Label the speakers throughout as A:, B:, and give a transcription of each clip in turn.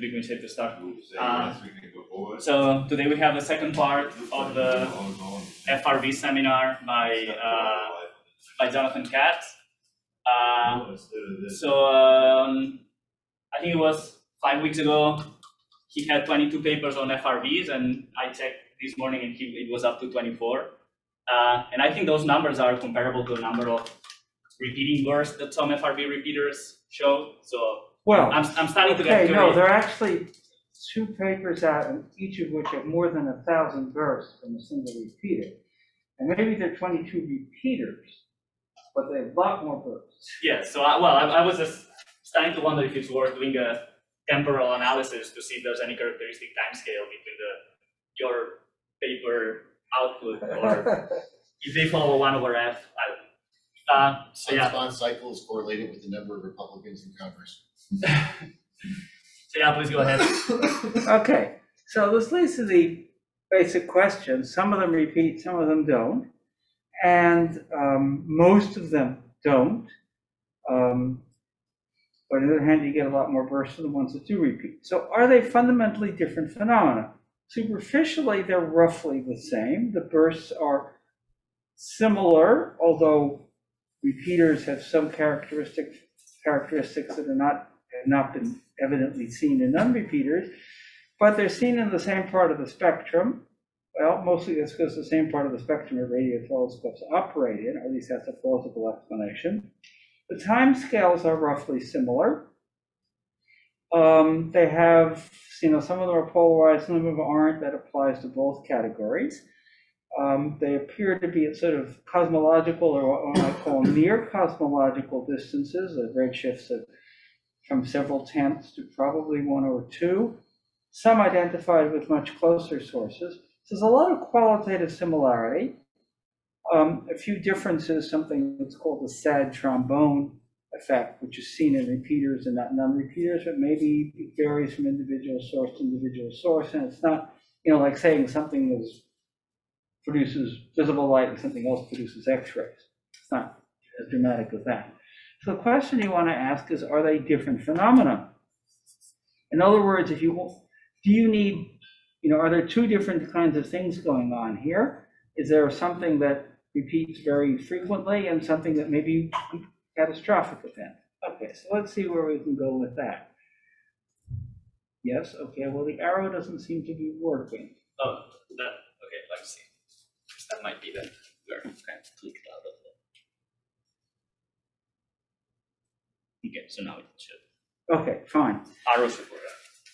A: to be safe to start. Uh,
B: yes, we can go forward.
A: So today we have the second part of the. FRB seminar by, uh, by Jonathan Katz. Uh,
B: No, instead of this.
A: so, um, I think it was five weeks ago, he had twenty-two papers on FRBs and I checked this morning and he, it was up to twenty-four. Uh, and I think those numbers are comparable to the number of repeating bursts that some FRB repeaters show. So
C: Well,
A: I'm, I'm starting to get
C: okay, no,
A: curious.
C: there are actually two papers out, and each of which have more than a thousand bursts from a single repeater. And maybe they're twenty-two repeaters, but they have a lot more bursts.
A: Yeah, so I, well, I, I was just starting to wonder if it's worth doing a temporal analysis to see if there's any characteristic timescale between the, your paper output or if they follow one over F. I, uh, so yeah,
D: Response cycle is correlated with the number of Republicans in Congress.
A: So yeah, please go ahead.
C: Okay, so this leads to the basic questions. Some of them repeat, some of them don't. And um, most of them don't. Um, But on the other hand, you get a lot more bursts than the ones that do repeat. So are they fundamentally different phenomena? Superficially, they're roughly the same. The bursts are similar, although repeaters have some characteristic, characteristics that are not, have not been evidently seen in non-repeaters, but they're seen in the same part of the spectrum. Well, mostly that's because the same part of the spectrum that radio telescopes operate in, or at least that's a plausible explanation. The time scales are roughly similar. Um, they have, you know, some of them are polarized, some of them aren't. That applies to both categories. Um, they appear to be at sort of cosmological or what I call near cosmological distances, the redshifts of from several tenths to probably one or two. Some identified with much closer sources. So there's a lot of qualitative similarity. Um, a few differences, something that's called the sad trombone effect, which is seen in repeaters and not non-repeaters, but maybe it varies from individual source to individual source, and it's not, you know, like saying something is produces visible light and something else produces X-rays. It's not as dramatic as that. So the question you want to ask is, are they different phenomena? In other words, if you, do you need, you know, are there two different kinds of things going on here? Is there something that repeats very frequently and something that may be catastrophic event? Okay, so let's see where we can go with that. Yes, okay, well, the arrow doesn't seem to be working.
A: Oh, that, okay, let's see. That might be the, okay, clicked out of Okay, so now it should,
C: Okay, fine.
A: arrow should work.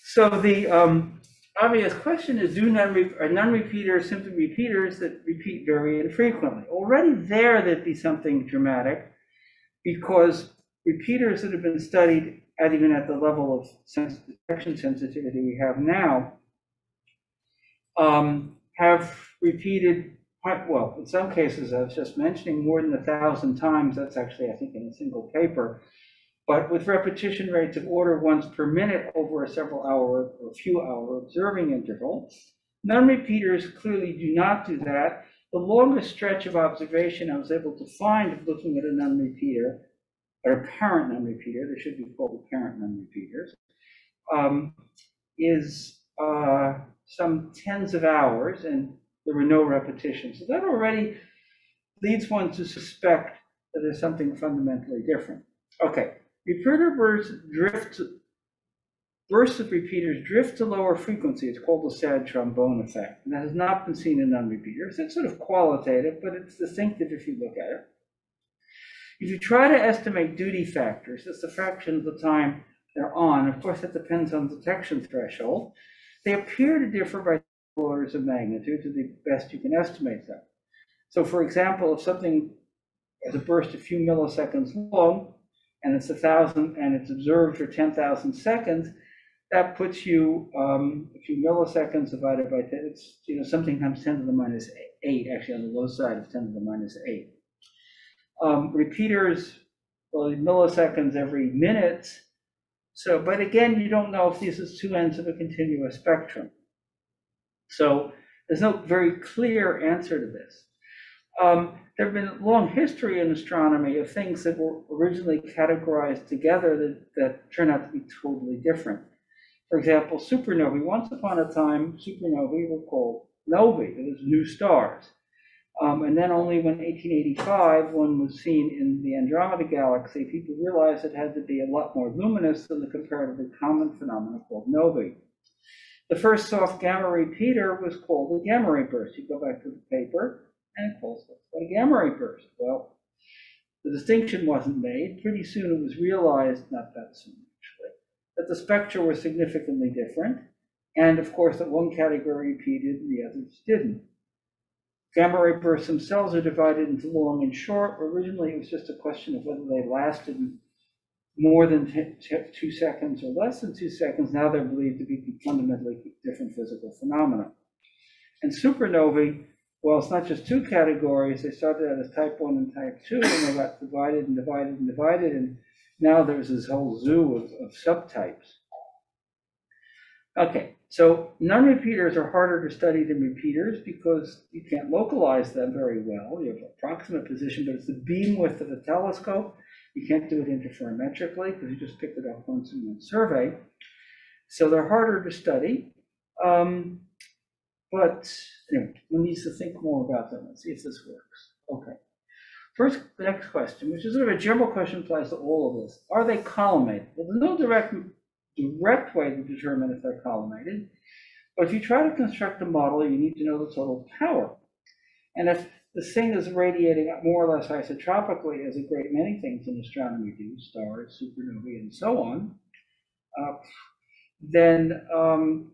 C: So the um, obvious question is, do are non-repeaters simply repeaters that repeat very infrequently? Already there, there'd be something dramatic, because repeaters that have been studied at even at the level of detection sensitivity we have now um, have repeated quite well. In some cases, I was just mentioning more than a thousand times. That's actually, I think, in a single paper but with repetition rates of order once per minute over a several hour or a few hour observing interval. Non-repeaters clearly do not do that. The longest stretch of observation I was able to find of looking at a non-repeater, or apparent non-repeater, they should be called apparent non-repeaters, um, is uh, some tens of hours, and there were no repetitions. So that already leads one to suspect that there's something fundamentally different. Okay, repeater bursts drift, bursts of repeaters drift to lower frequency. It's called the sad trombone effect. And that has not been seen in non-repeaters. It's sort of qualitative, but it's distinctive if you look at it. If you try to estimate duty factors, that's the fraction of the time they're on. Of course, that depends on detection threshold. They appear to differ by orders of magnitude to the best you can estimate them. So for example, if something has a burst a few milliseconds long, and it's a thousand, and it's observed for ten thousand seconds, that puts you um, a few milliseconds divided by ten, it's, you know, something times ten to the minus eight, actually on the low side of ten to the minus eight. Um, repeaters, well, milliseconds every minute. So, but again, you don't know if these are two ends of a continuous spectrum. So there's no very clear answer to this. Um, there have been a long history in astronomy of things that were originally categorized together that, that turn out to be totally different. For example, supernovae, once upon a time, supernovae were called novae, it was new stars. Um, and then only when 1885, one was seen in the Andromeda galaxy, people realized it had to be a lot more luminous than the comparatively common phenomenon called novae. The first soft gamma repeater was called a gamma ray burst. You go back to the paper, and it a gamma ray burst. Well, the distinction wasn't made. Pretty soon it was realized, not that soon actually, that the spectra were significantly different, and of course that one category repeated and the others didn't. Gamma ray bursts themselves are divided into long and short. Originally, it was just a question of whether they lasted more than two seconds or less than two seconds. Now they're believed to be fundamentally different physical phenomena. And supernovae, well, it's not just two categories. They started out as type 1 and type 2, and they got divided and divided and divided, and now there's this whole zoo of, of subtypes. Okay, so non-repeaters are harder to study than repeaters because you can't localize them very well. You have approximate position, but it's the beam width of the telescope. You can't do it interferometrically because you just picked it up once in one survey. So they're harder to study. Um, but anyway, one needs to think more about them. Let's see if this works. Okay. First, the next question, which is sort of a general question applies to all of this. Are they collimated? Well, there's no direct direct way to determine if they're collimated. But if you try to construct a model, you need to know the total power. And if the thing is radiating more or less isotropically, as a great many things in astronomy do, stars, supernovae, and so on, uh, then um,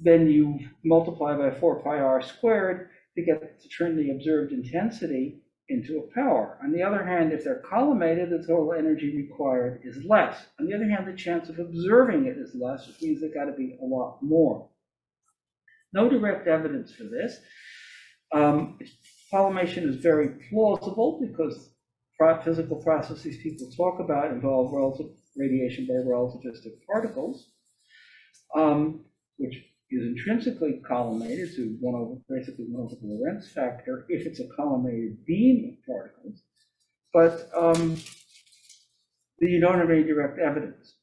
C: then you multiply by 4 pi r squared to get to turn the observed intensity into a power. On the other hand, if they're collimated, the total energy required is less. On the other hand, the chance of observing it is less, which means they've got to be a lot more. No direct evidence for this. Um, collimation is very plausible because physical processes people talk about involve relative radiation by relativistic particles, um, which is intrinsically collimated to one over basically one over the Lorentz factor if it's a collimated beam of particles, but um, you don't have any direct evidence.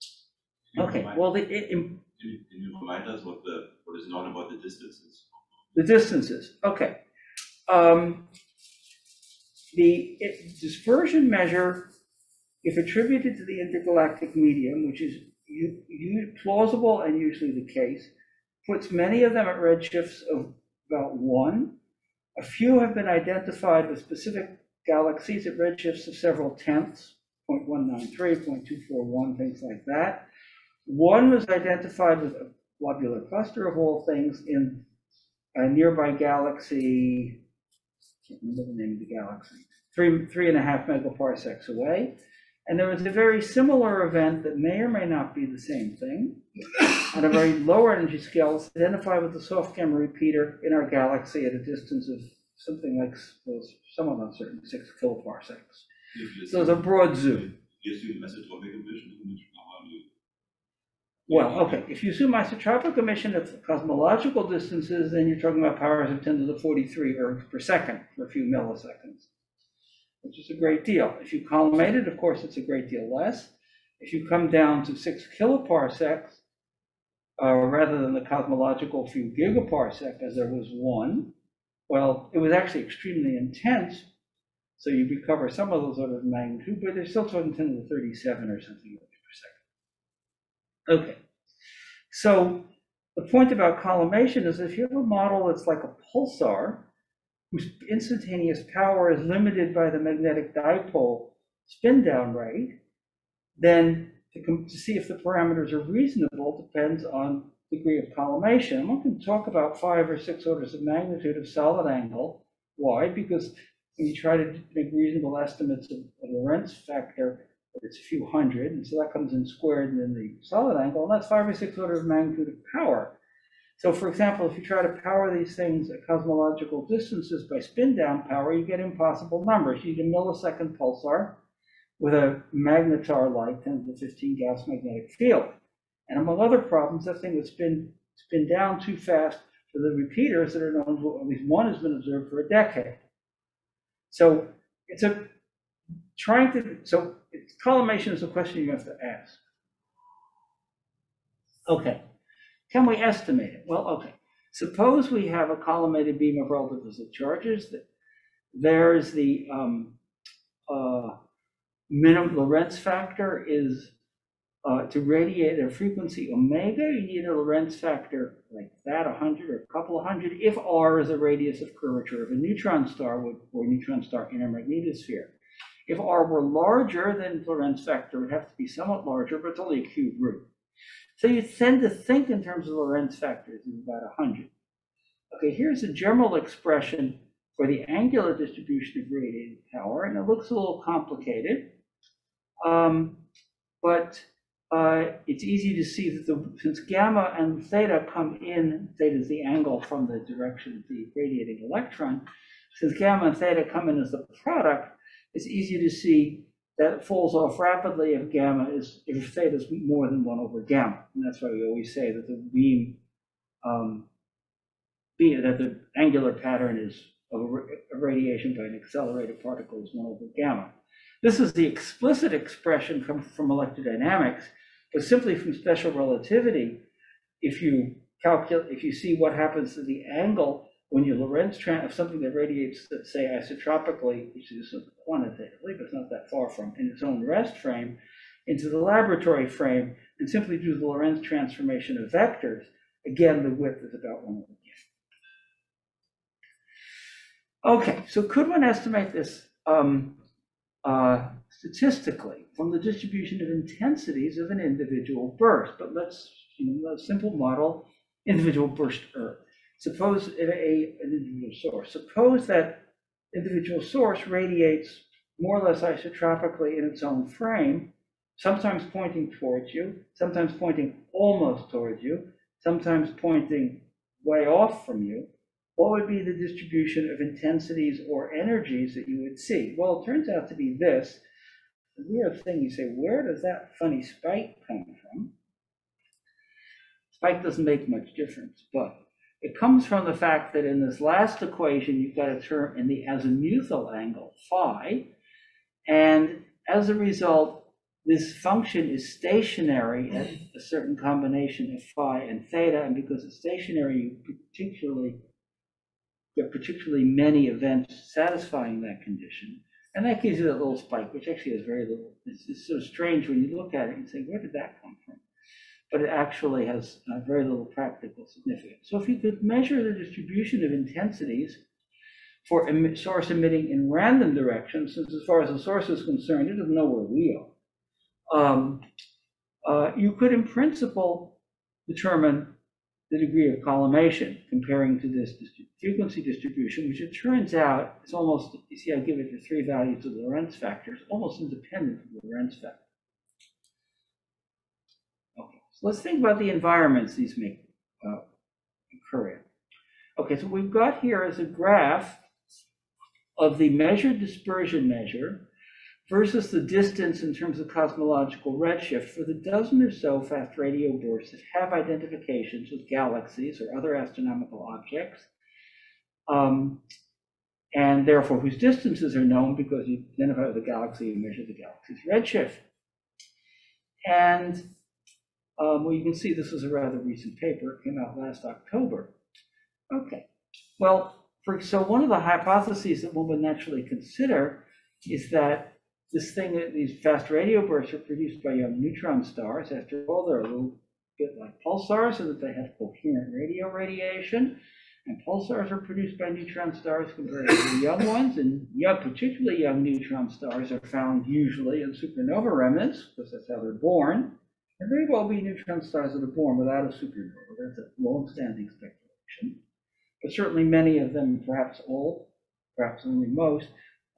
C: Okay,
B: remind-
C: well, the, it,
B: Can you, can you remind us what the, what is known about the distances?
C: the distances, okay. Um, the it, dispersion measure, if attributed to the intergalactic medium, which is u- u- plausible and usually the case, puts many of them at redshifts of about one. A few have been identified with specific galaxies at redshifts of several tenths, 0.193, 0.241, things like that. One was identified with a globular cluster of all things in a nearby galaxy, can't remember the name of the galaxy, three, three and a half megaparsecs away. And there was a very similar event that may or may not be the same thing on a very lower energy scale, identified with the soft gamma repeater in our galaxy at a distance of something like, well, somewhat uncertain, six kiloparsecs. So it's a broad zoom.
B: You assume mesotropic emission, how much power do you?
C: Well, okay, if you assume isotropic emission at cosmological distances, then you're talking about powers of 10 to the 43 ergs per second for a few milliseconds, which is a great deal. If you collimate it, of course, it's a great deal less. If you come down to six kiloparsecs, uh, rather than the cosmological few gigaparsec, as there was one, well, it was actually extremely intense. So you recover some of those orders of magnitude, but they're still talking 10 to the 37 or something per second. Okay. So the point about collimation is if you have a model that's like a pulsar, whose instantaneous power is limited by the magnetic dipole spin down rate, then to, to see if the parameters are reasonable depends on degree of collimation. I'm not going to talk about five or six orders of magnitude of solid angle. Why? Because when you try to make reasonable estimates of a Lorentz factor, it's a few hundred, and so that comes in squared and then the solid angle, and that's five or six orders of magnitude of power. So for example, if you try to power these things at cosmological distances by spin down power, you get impossible numbers. You get a millisecond pulsar with a magnetar like 10 to the 15 Gauss magnetic field. And among other problems, that thing would spin, spin down too fast for the repeaters that are known to, at least one has been observed for a decade. So it's a, trying to, so collimation is a question you have to ask. Okay, can we estimate it? Well, okay, suppose we have a collimated beam of relativistic charges. that There's the um, uh, minimum Lorentz factor is uh, to radiate at a frequency omega, you need a Lorentz factor like that, 100 or a couple of hundred, if r is the radius of curvature of a neutron star or neutron star in inner magnetosphere. If r were larger, then Lorentz factor would have to be somewhat larger, but it's only a cube root. So you tend to think in terms of Lorentz factors of about 100. Okay, here's a general expression for the angular distribution of radiated power, and it looks a little complicated. Um, but uh, it's easy to see that the, since gamma and theta come in, theta is the angle from the direction of the radiating electron, since gamma and theta come in as the product, it's easy to see that falls off rapidly if gamma is, if theta is more than one over gamma. And that's why we always say that the beam, um, that the angular pattern is of a radiation by an accelerated particle is one over gamma. This is the explicit expression from, from electrodynamics, but simply from special relativity, if you calculate, if you see what happens to the angle when you Lorentz tran, of something that radiates, say isotropically, which is quantitatively, but it's not that far from, in its own rest frame, into the laboratory frame, and simply do the Lorentz transformation of vectors, again, the width is about one over. Okay, so could one estimate this um, uh, statistically from the distribution of intensities of an individual burst? But let's, you know, a simple model, individual burst Earth. Suppose a, an individual source. Suppose that individual source radiates more or less isotropically in its own frame, sometimes pointing towards you, sometimes pointing almost towards you, sometimes pointing way off from you. What would be the distribution of intensities or energies that you would see? Well, it turns out to be this. Weird thing, you say, where does that funny spike come from? Spike doesn't make much difference, but it comes from the fact that in this last equation, you've got a term in the azimuthal angle, phi, and as a result, this function is stationary at a certain combination of phi and theta, and because it's stationary, you particularly there are particularly many events satisfying that condition. And that gives you that little spike, which actually has very little, it's, it's so strange when you look at it and say, where did that come from? But it actually has uh, very little practical significance. So if you could measure the distribution of intensities for emi- source emitting in random directions, since as far as the source is concerned, it doesn't know where we are, um, uh, you could in principle determine the degree of collimation comparing to this frequency distribution, which it turns out is almost, you see, I give it the three values of the Lorentz factor, it's almost independent of the Lorentz factor. So let's think about the environments these may uh, occur in. Okay, so we've got here is a graph of the measured dispersion measure versus the distance in terms of cosmological redshift for the dozen or so fast radio bursts that have identifications with galaxies or other astronomical objects, um, and therefore whose distances are known because you identify the galaxy and measure the galaxy's redshift. And um, well, you can see this is a rather recent paper. It came out last October. Okay. Well, for, so one of the hypotheses that one would naturally consider is that this thing that these fast radio bursts are produced by young neutron stars. After all, they're a little bit like pulsars, so that they have coherent radio radiation. And pulsars are produced by neutron stars compared to young ones, and young, particularly young neutron stars are found usually in supernova remnants, because that's how they're born. There very well be neutron stars that are born without a supernova. That's a long-standing speculation. But certainly many of them, perhaps all, perhaps only most,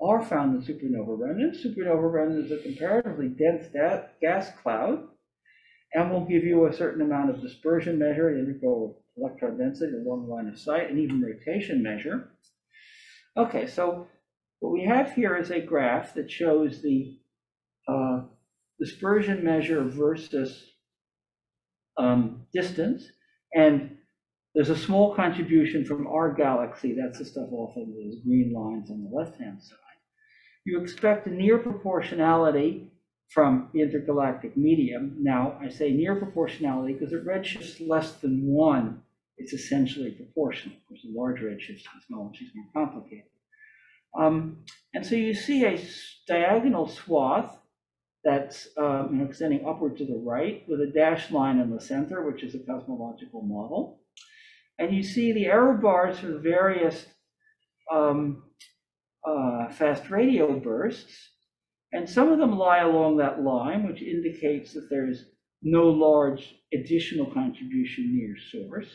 C: are found in supernova remnants. Supernova remnants is a comparatively dense gas cloud and will give you a certain amount of dispersion measure, integral electron density along the line of sight, and even rotation measure. Okay, so what we have here is a graph that shows the uh, dispersion measure versus um, distance. And there's a small contribution from our galaxy. That's the stuff off of those green lines on the left-hand side. You expect a near proportionality from the intergalactic medium. Now, I say near proportionality because at redshifts less than one, it's essentially proportional. Of course, a large redshift cosmology is more complicated. Um, and so you see a diagonal swath that's um, you know, extending upward to the right with a dashed line in the center, which is a cosmological model. And you see the error bars for the various um, uh, fast radio bursts. And some of them lie along that line, which indicates that there's no large additional contribution near source.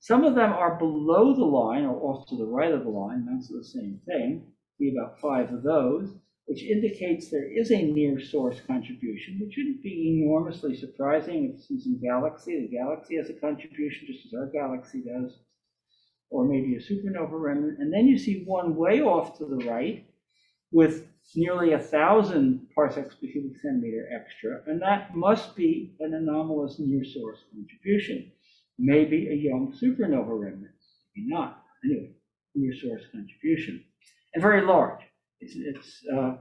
C: Some of them are below the line or off to the right of the line. That's the same thing. Be about five of those, which indicates there is a near source contribution, which shouldn't be enormously surprising. If it's in some galaxy, the galaxy has a contribution just as our galaxy does, or maybe a supernova remnant. And then you see one way off to the right with nearly a thousand parsecs per cubic centimeter extra, and that must be an anomalous near source contribution. Maybe a young supernova remnant, maybe not. Anyway, near source contribution, and very large. It's, it's uh,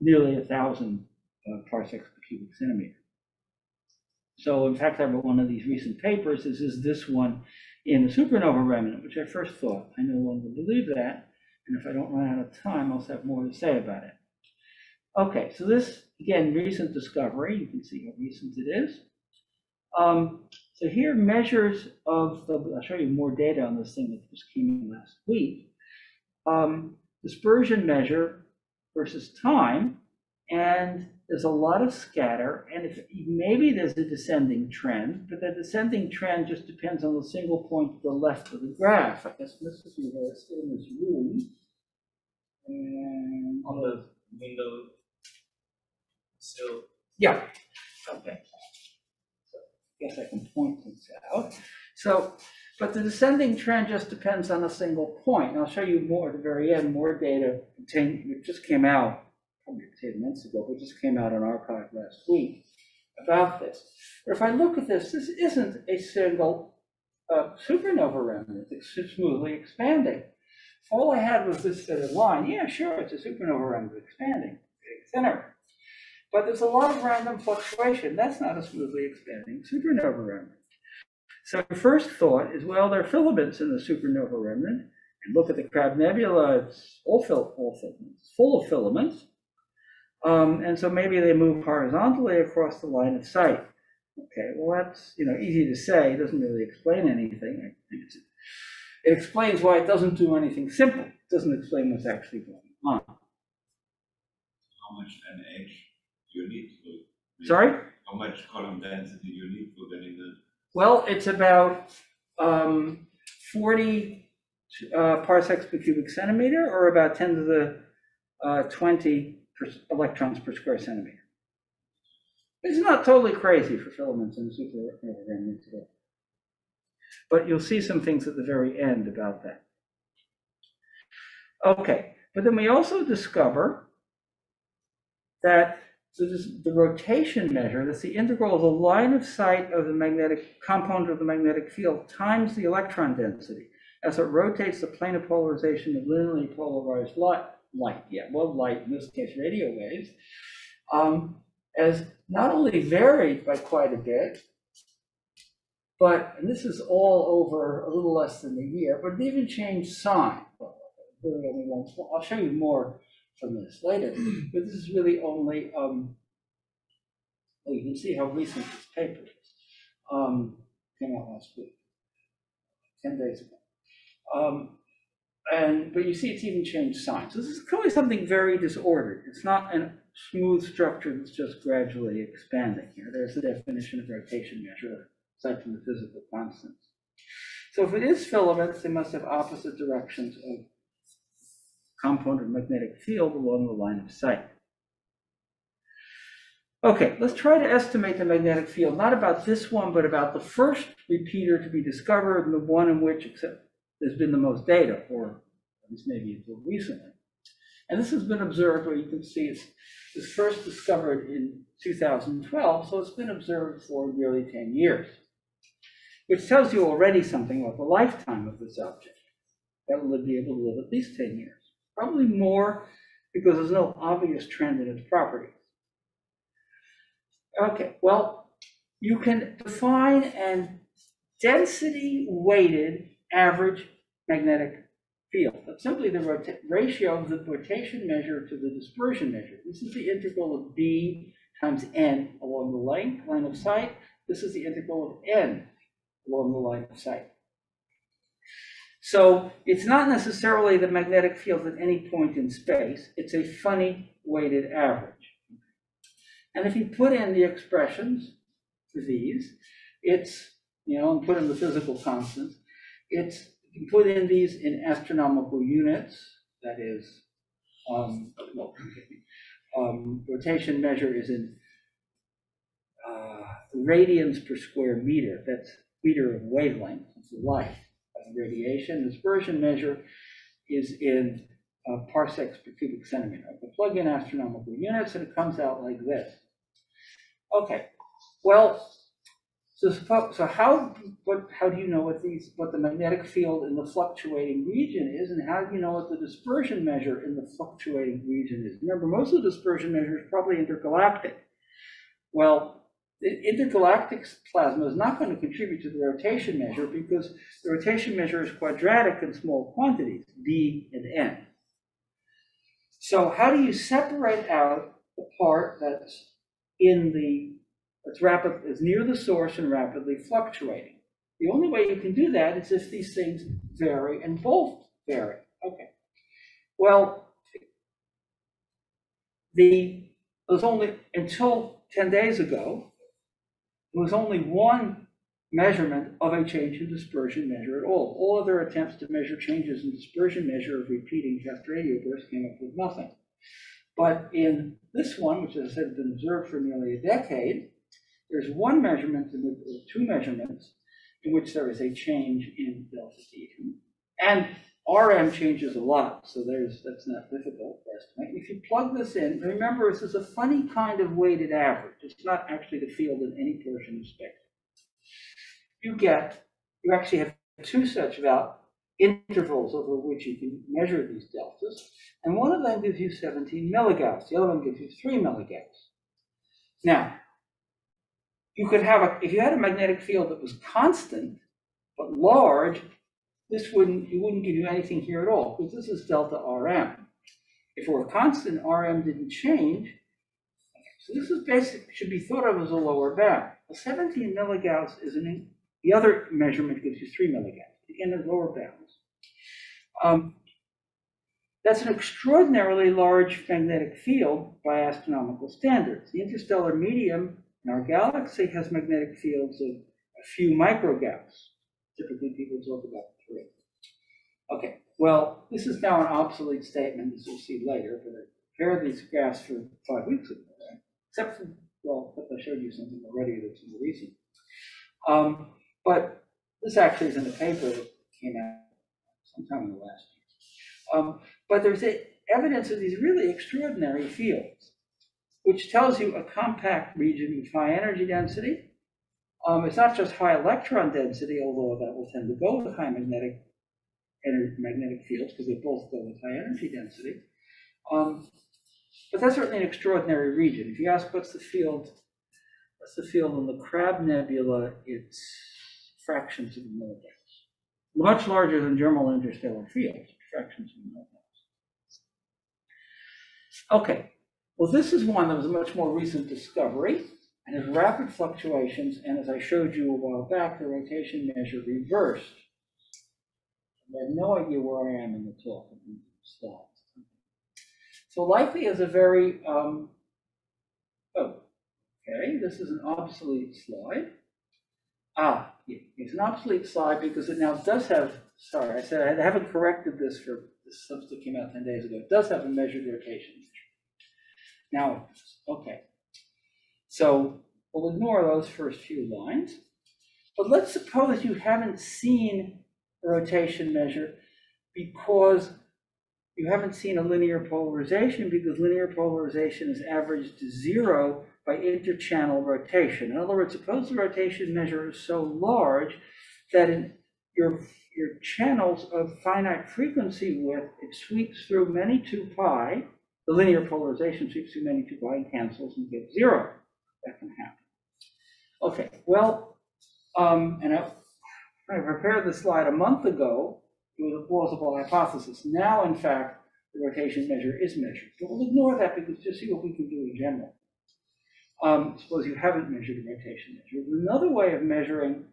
C: nearly a thousand uh, parsecs per cubic centimeter. So in fact, I wrote one of these recent papers. This is this one in the supernova remnant, which I first thought I no longer believe that. And if I don't run out of time, I'll have more to say about it. Okay, so this, again, recent discovery, you can see how recent it is. Um, so here measures of the, I'll show you more data on this thing that just came in last week. Um, dispersion measure versus time, and there's a lot of scatter, and if, maybe there's a descending trend, but the descending trend just depends on the single point to the left of the graph. I guess this is where it's in this room. And
A: On the window. So,
C: Yeah, okay. So, I Guess I can point this out. So, but the descending trend just depends on a single point. And I'll show you more at the very end, more data it just came out, probably ten months ago, but just came out on arXiv last week about this. But if I look at this, this isn't a single uh, supernova remnant, it's smoothly expanding. If all I had was this set of line, yeah, sure, it's a supernova remnant expanding, big center. But there's a lot of random fluctuation. That's not a smoothly expanding supernova remnant. So the first thought is, well, there are filaments in the supernova remnant. And look at the Crab Nebula, it's all, fil- all filaments, full of filaments. Um, and so maybe they move horizontally across the line of sight. Okay, well, that's, you know, easy to say, it doesn't really explain anything. I think it's- It explains why it doesn't do anything simple. It doesn't explain what's actually going on.
B: How much NH you need for?
C: Sorry?
B: How much column density do you need for getting the,
C: Well, it's about um, 40 uh, parsecs per cubic centimeter, or about 10 to the uh, 20 per- electrons per square centimeter. It's not totally crazy for filaments in remnant today. But you'll see some things at the very end about that. Okay, but then we also discover that so this, the rotation measure, that's the integral of the line of sight of the magnetic component of the magnetic field times the electron density as it rotates the plane of polarization of linearly polarized light, light, yeah, well, light, in this case, radio waves, um, as not only varied by quite a bit, but, and this is all over a little less than a year, but it even changed sign. I'll show you more from this later, but this is really only, um, well, you can see how recent this paper is. Um, came out last week, ten days ago. Um, and, but you see it's even changed signs. So this is clearly something very disordered. It's not a smooth structure that's just gradually expanding here. There's the definition of rotation measure, aside from the physical constants. So if it is filaments, they must have opposite directions of component magnetic field along the line of sight. Okay, let's try to estimate the magnetic field, not about this one, but about the first repeater to be discovered and the one in which except there's been the most data, or at least maybe until recently. And this has been observed where you can see it's, it was first discovered in 2012, so it's been observed for nearly 10 years, which tells you already something about the lifetime of this object. That will be able to live at least 10 years, probably more because there's no obvious trend in its properties. Okay, well, you can define an density-weighted average magnetic field. That's simply the ratio of the rotation measure to the dispersion measure. This is the integral of B times N along the length, line of sight. This is the integral of N along the line of sight. So it's not necessarily the magnetic field at any point in space. It's a funny weighted average. And if you put in the expressions for these, it's, you know, and put in the physical constants, it's, you put in these in astronomical units, that is, um, well, um, rotation measure is in uh, radians per square meter, that's meter of wavelength, of light, radiation. Dispersion measure is in uh, parsecs per cubic centimeter. I plug in astronomical units and it comes out like this. Okay, well, so so how, what, how do you know what these, what the magnetic field in the fluctuating region is, and how do you know what the dispersion measure in the fluctuating region is? Remember, most of the dispersion measure is probably intergalactic. Well, the intergalactic plasma is not going to contribute to the rotation measure because the rotation measure is quadratic in small quantities, B and n. So how do you separate out the part that's in the, that's rapid, is near the source and rapidly fluctuating? The only way you can do that is if these things vary and both vary. Okay. Well, the, was only until 10 days ago, there was only one measurement of a change in dispersion measure at all. All other attempts to measure changes in dispersion measure of repeating fast radio bursts came up with nothing. But in this one, which as I said, has been observed for nearly a decade, there's one measurement, two measurements, in which there is a change in delta T. And RM changes a lot, so there's, that's not difficult to estimate. If you plug this in, remember, this is a funny kind of weighted average. It's not actually the field in any portion of space. You get, you actually have two such val intervals over which you can measure these deltas, and one of them gives you 17 milligauss, the other one gives you 3 milligauss. Now, you could have a, if you had a magnetic field that was constant, but large, this wouldn't, it wouldn't give you anything here at all, because this is delta Rm. If it were constant, Rm didn't change. So this is basic, should be thought of as a lower bound. Well, 17 milligauss is an, the other measurement gives you 3 milligauss, again, a lower bounds. Um, that's an extraordinarily large magnetic field by astronomical standards. The interstellar medium in our galaxy has magnetic fields of a few microgauss. Typically, people talk about three. Okay, well, this is now an obsolete statement, as you'll see later, but I prepared these graphs for five weeks ago, right? except for, well, I showed you something already that's more recent. Um, but this actually is in the paper that came out sometime in the last year. Um, but there's evidence of these really extraordinary fields, which tells you a compact region with high energy density. Um, it's not just high electron density, although that will tend to go with high magnetic magnetic fields because they both go with high energy density. Um, but that's certainly an extraordinary region. If you ask what's the field, what's the field in the Crab Nebula, it's fractions of a milligauss. Much larger than germal interstellar fields, fractions of milligauss. Okay, well, this is one that was a much more recent discovery and has rapid fluctuations, and as I showed you a while back, the rotation measure reversed. I have no idea where I am in the talk. So likely is a very, um, oh, okay, this is an obsolete slide. Ah, yeah, it's an obsolete slide because it now does have, sorry, I said I haven't corrected this for, this stuff that came out 10 days ago. It does have a measured rotation. Now, okay. So we'll ignore those first few lines. But let's suppose you haven't seen a rotation measure because you haven't seen a linear polarization because linear polarization is averaged to zero by interchannel rotation. In other words, suppose the rotation measure is so large that in your, your channels of finite frequency width, it sweeps through many 2 pi, the linear polarization sweeps through many 2 pi and cancels and gives zero. That can happen. Okay, well, um, and I, I prepared this slide a month ago, it was a plausible hypothesis. Now, in fact, the rotation measure is measured, but we'll ignore that because just see what we can do in general. Um, suppose you haven't measured the rotation measure. Another way of measuring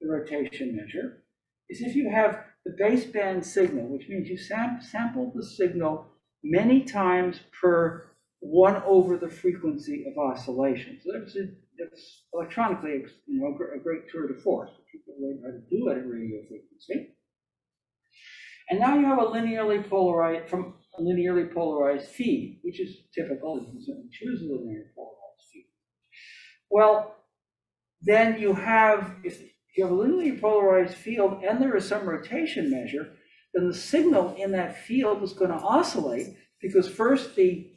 C: the rotation measure is if you have the baseband signal, which means you sam- sample the signal many times per one over the frequency of oscillation. So that's, a- that's electronically, you know, a great tour de force. People learn how to do it at radio frequency. And now you have a linearly polarized, from a linearly polarized feed, which is typical, you can choose a linearly polarized feed. Well, then you have, if you have a linearly polarized field and there is some rotation measure, then the signal in that field is going to oscillate because first the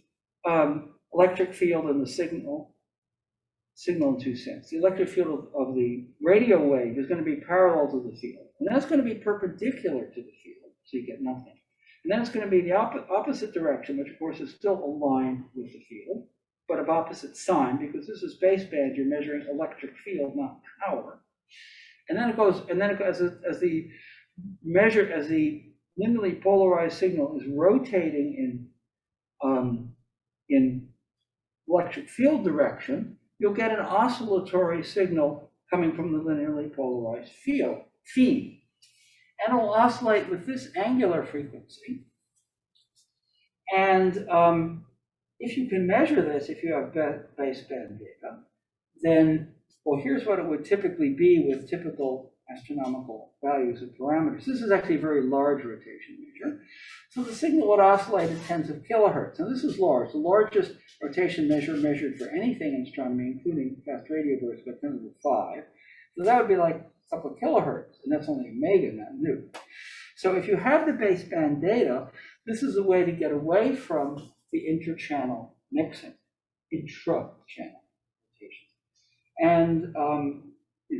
C: um, electric field and the signal, signal in two sense, the electric field of, of the radio wave is going to be parallel to the field. And that's going to be perpendicular to the field, so you get nothing. And then it's going to be the oppo- opposite direction, which of course is still aligned with the field, but of opposite sign, because this is baseband, you're measuring electric field, not power. And then it goes, and then it goes, as, as the measure, as the linearly polarized signal is rotating in, um, in electric field direction, you'll get an oscillatory signal coming from the linearly polarized field, feed. And it'll oscillate with this angular frequency. And um, if you can measure this, if you have ba- baseband data, then, well, here's what it would typically be with typical astronomical values of parameters. This is actually a very large rotation measure. So the signal would oscillate at tens of kilohertz. Now, this is large. The largest rotation measure measured for anything in astronomy, including fast radio bursts, but 10 to the 5. So that would be like a couple of kilohertz, and that's only a mega, not nu. So if you have the baseband data, this is a way to get away from the interchannel mixing, intra-channel rotation. And um,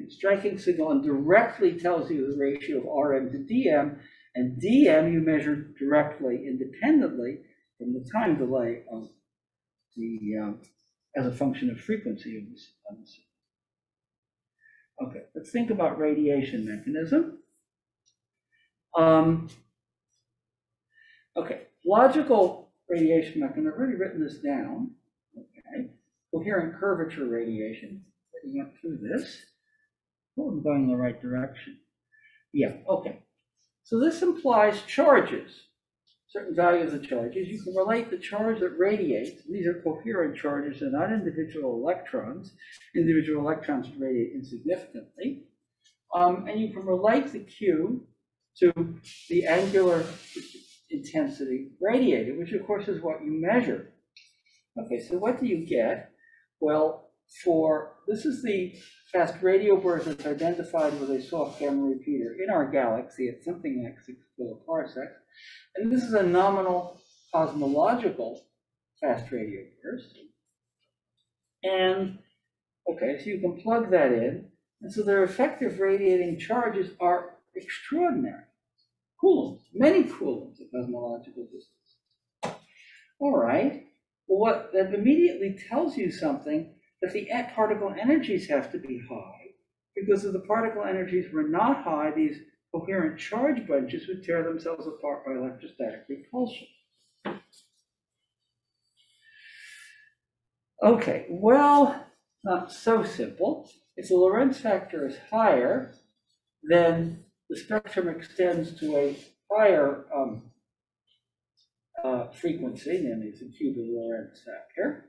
C: striking signal and directly tells you the ratio of Rm to Dm, and Dm you measure directly, independently from the time delay of the, um, as a function of frequency of the signal. Okay, let's think about radiation mechanism. Um, okay, logical radiation mechanism, I've already written this down. Okay, coherent curvature radiation, getting up through this. I'm going in the right direction. Yeah, okay. So this implies charges, certain values of charges. You can relate the charge that radiates, these are coherent charges, they're not individual electrons. Individual electrons radiate insignificantly. Um, and you can relate the Q to the angular intensity radiated, which of course is what you measure. Okay, so what do you get? Well, for, this is the fast radio burst that's identified with a soft gamma repeater in our galaxy at something like six kiloparsecs. And this is a nominal cosmological fast radio burst. And, okay, so you can plug that in. And so their effective radiating charges are extraordinary. Coulombs, many coulombs at cosmological distance. All right, well, what that immediately tells you something that the particle energies have to be high, because if the particle energies were not high, these coherent charge bunches would tear themselves apart by electrostatic repulsion. Okay, well, not so simple. If the Lorentz factor is higher, then the spectrum extends to a higher um, uh, frequency, namely a cube of the Lorentz factor.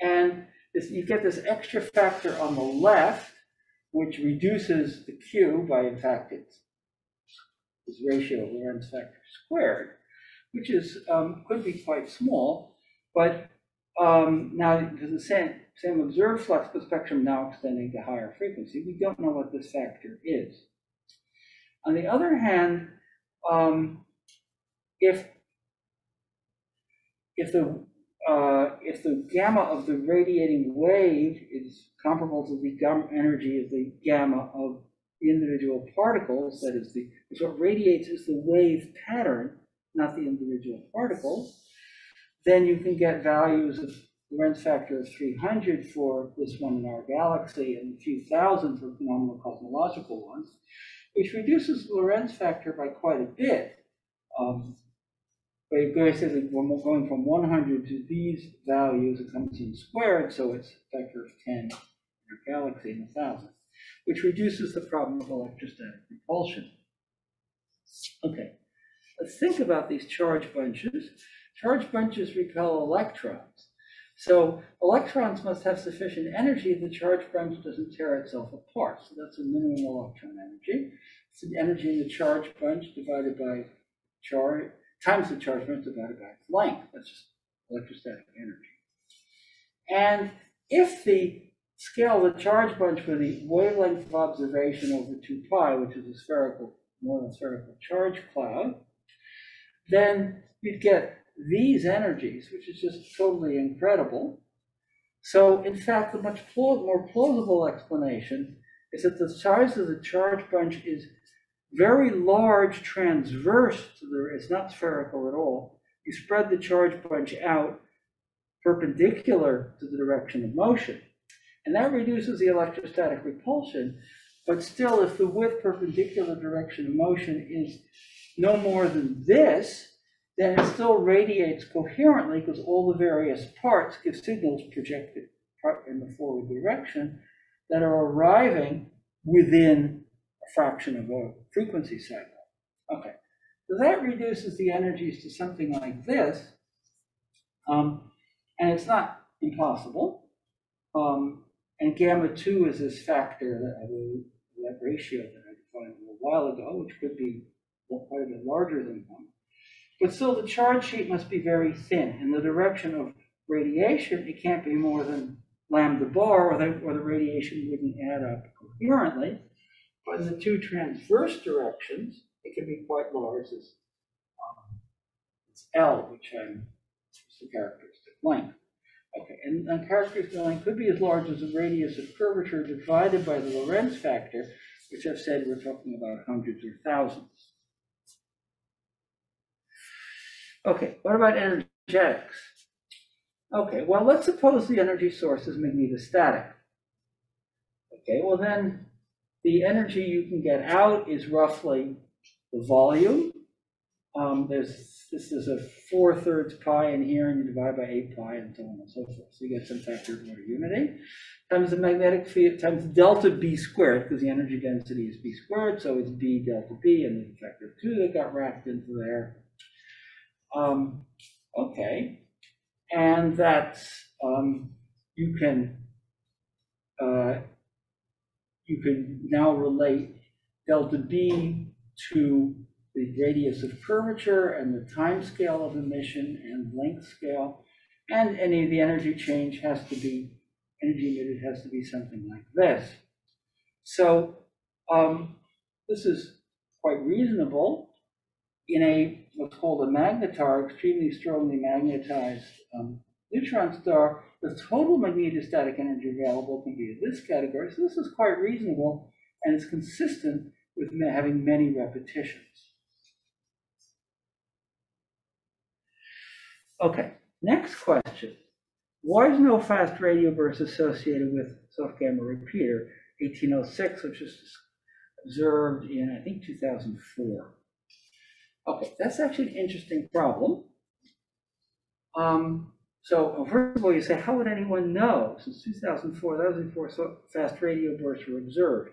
C: And this, you get this extra factor on the left, which reduces the Q by, in fact, it's this ratio of Lorentz factor squared, which is, um, could be quite small, but um, now, the same, same observed flux spectrum now extending to higher frequency, we don't know what this factor is. On the other hand, um, if if the uh, if the gamma of the radiating wave is comparable to the energy of the gamma of individual particles, that is the what radiates is the wave pattern, not the individual particles, then you can get values of Lorentz factor of 300 for this one in our galaxy and a few thousand for phenomenal cosmological ones, which reduces the Lorentz factor by quite a bit. Um, But it goes, says that when we're going from 100 to these values, it comes in squared, so it's a factor of 10 in our galaxy in a thousand, which reduces the problem of electrostatic repulsion. Okay, let's think about these charge bunches. Charge bunches repel electrons. So electrons must have sufficient energy, the charge bunch doesn't tear itself apart. So that's a minimum electron energy. It's the energy in the charge bunch divided by charge, times the charge bunch divided by its length. That's just electrostatic energy. And if the scale of the charge bunch for the wavelength of observation over 2 pi, which is a spherical, more than spherical charge cloud, then you'd get these energies, which is just totally incredible. So in fact, the much more plausible explanation is that the size of the charge bunch is very large transverse to the, it's not spherical at all. You spread the charge bunch out perpendicular to the direction of motion. And that reduces the electrostatic repulsion, but still, if the width perpendicular direction of motion is no more than this, then it still radiates coherently because all the various parts give signals projected in the forward direction that are arriving within a fraction of a frequency cycle. Okay, so that reduces the energies to something like this. Um, and it's not impossible. Um, and gamma 2 is this factor, that, believe, that ratio that I defined a little while ago, which could be quite a bit larger than 1. But still, the charge sheet must be very thin. In the direction of radiation, it can't be more than lambda bar, or the, or the radiation wouldn't add up coherently. But in the two transverse directions, it can be quite large. As, um, it's L, which I'm, the characteristic length. Okay, and, and characteristic length could be as large as the radius of curvature divided by the Lorentz factor, which I've said we're talking about hundreds or thousands. Okay, what about energetics? Okay, well, let's suppose the energy source is magnetostatic. Okay, well then, the energy you can get out is roughly the volume. Um, there's, this is a four thirds pi in here, and you divide by eight pi, and so on and so forth. So you get some factor of unity, times the magnetic field, times delta B squared, because the energy density is B squared, so it's B delta B, and the factor of two that got wrapped into there. Um, okay, and that's, um, you can, uh, you can now relate delta B to the radius of curvature and the time scale of emission and length scale. And any of the energy change has to be, energy emitted has to be something like this. So um, this is quite reasonable in a what's called a magnetar, extremely strongly magnetized um, neutron star, the total magnetostatic energy available can be in this category. So this is quite reasonable, and it's consistent with having many repetitions. Okay, next question. Why is no fast radio burst associated with soft gamma repeater 1806, which was observed in, I think, 2004? Okay, that's actually an interesting problem. Um, so first of all, you say, how would anyone know? Since 2004, that was before fast radio bursts were observed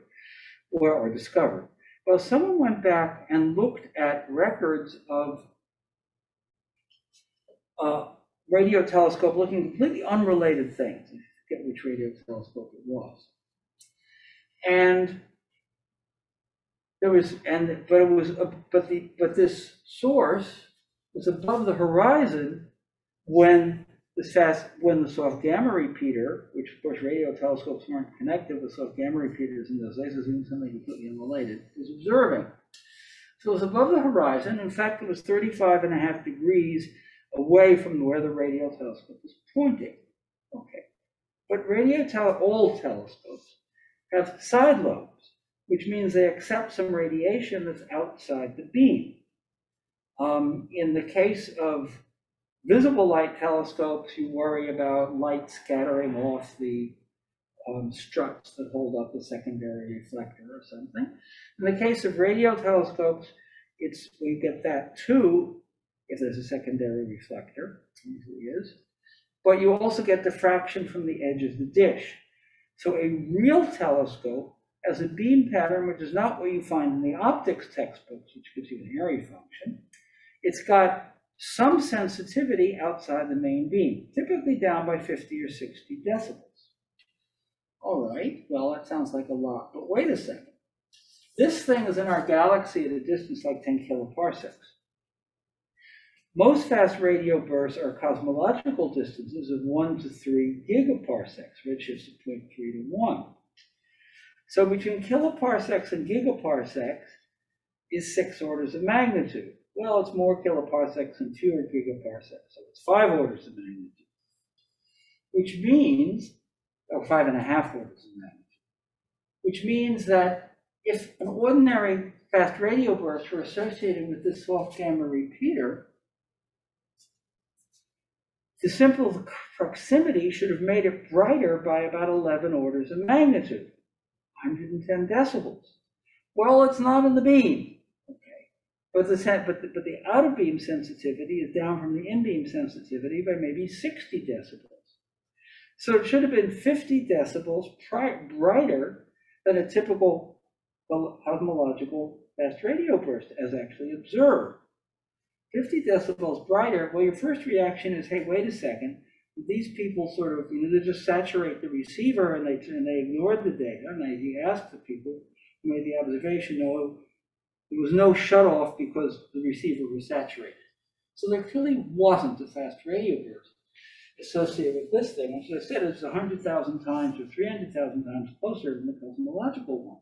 C: or, or discovered. Well, someone went back and looked at records of uh, radio telescope looking completely unrelated things. I forget which radio telescope it was. And there was, and, but it was, but the, but this source was above the horizon when this fast, when the soft gamma repeater, which of course radio telescopes weren't connected with soft gamma repeaters in those days, was something completely unrelated, was observing. So it was above the horizon. In fact, it was 35 and a half degrees away from where the radio telescope was pointing. Okay. But radio tele, all telescopes have side lobes, which means they accept some radiation that's outside the beam. Um, in the case of Visible light telescopes, you worry about light scattering off the um, struts that hold up the secondary reflector or something. In the case of radio telescopes, it's, we get that too, if there's a secondary reflector, usually is. But you also get diffraction from the edge of the dish. So a real telescope has a beam pattern, which is not what you find in the optics textbooks, which gives you an Airy function. It's got some sensitivity outside the main beam, typically down by 50 or 60 decibels. All right, well, that sounds like a lot, but wait a second. This thing is in our galaxy at a distance like 10 kiloparsecs. Most fast radio bursts are cosmological distances of 1 to 3 gigaparsecs, redshifts of 0.3 to 1. So between kiloparsecs and gigaparsecs is six orders of magnitude. Well, it's more kiloparsecs and fewer gigaparsecs, so it's five orders of magnitude. Which means, or five and a half orders of magnitude, which means that if an ordinary fast radio burst were associated with this soft gamma repeater, the simple proximity should have made it brighter by about 11 orders of magnitude, 110 decibels. Well, it's not in the beam? But the, but the, but the out of beam sensitivity is down from the in beam sensitivity by maybe 60 decibels. So it should have been 50 decibels brighter than a typical cosmological fast radio burst as actually observed. 50 decibels brighter, well, your first reaction is, hey, wait a second. These people sort of, you know, they just saturate the receiver and they, and they ignored the data. And they, you ask the people who made the observation, no, there was no shut off because the receiver was saturated. So there clearly wasn't a fast radio burst associated with this thing. As I said, it's 100,000 times or 300,000 times closer than the cosmological one.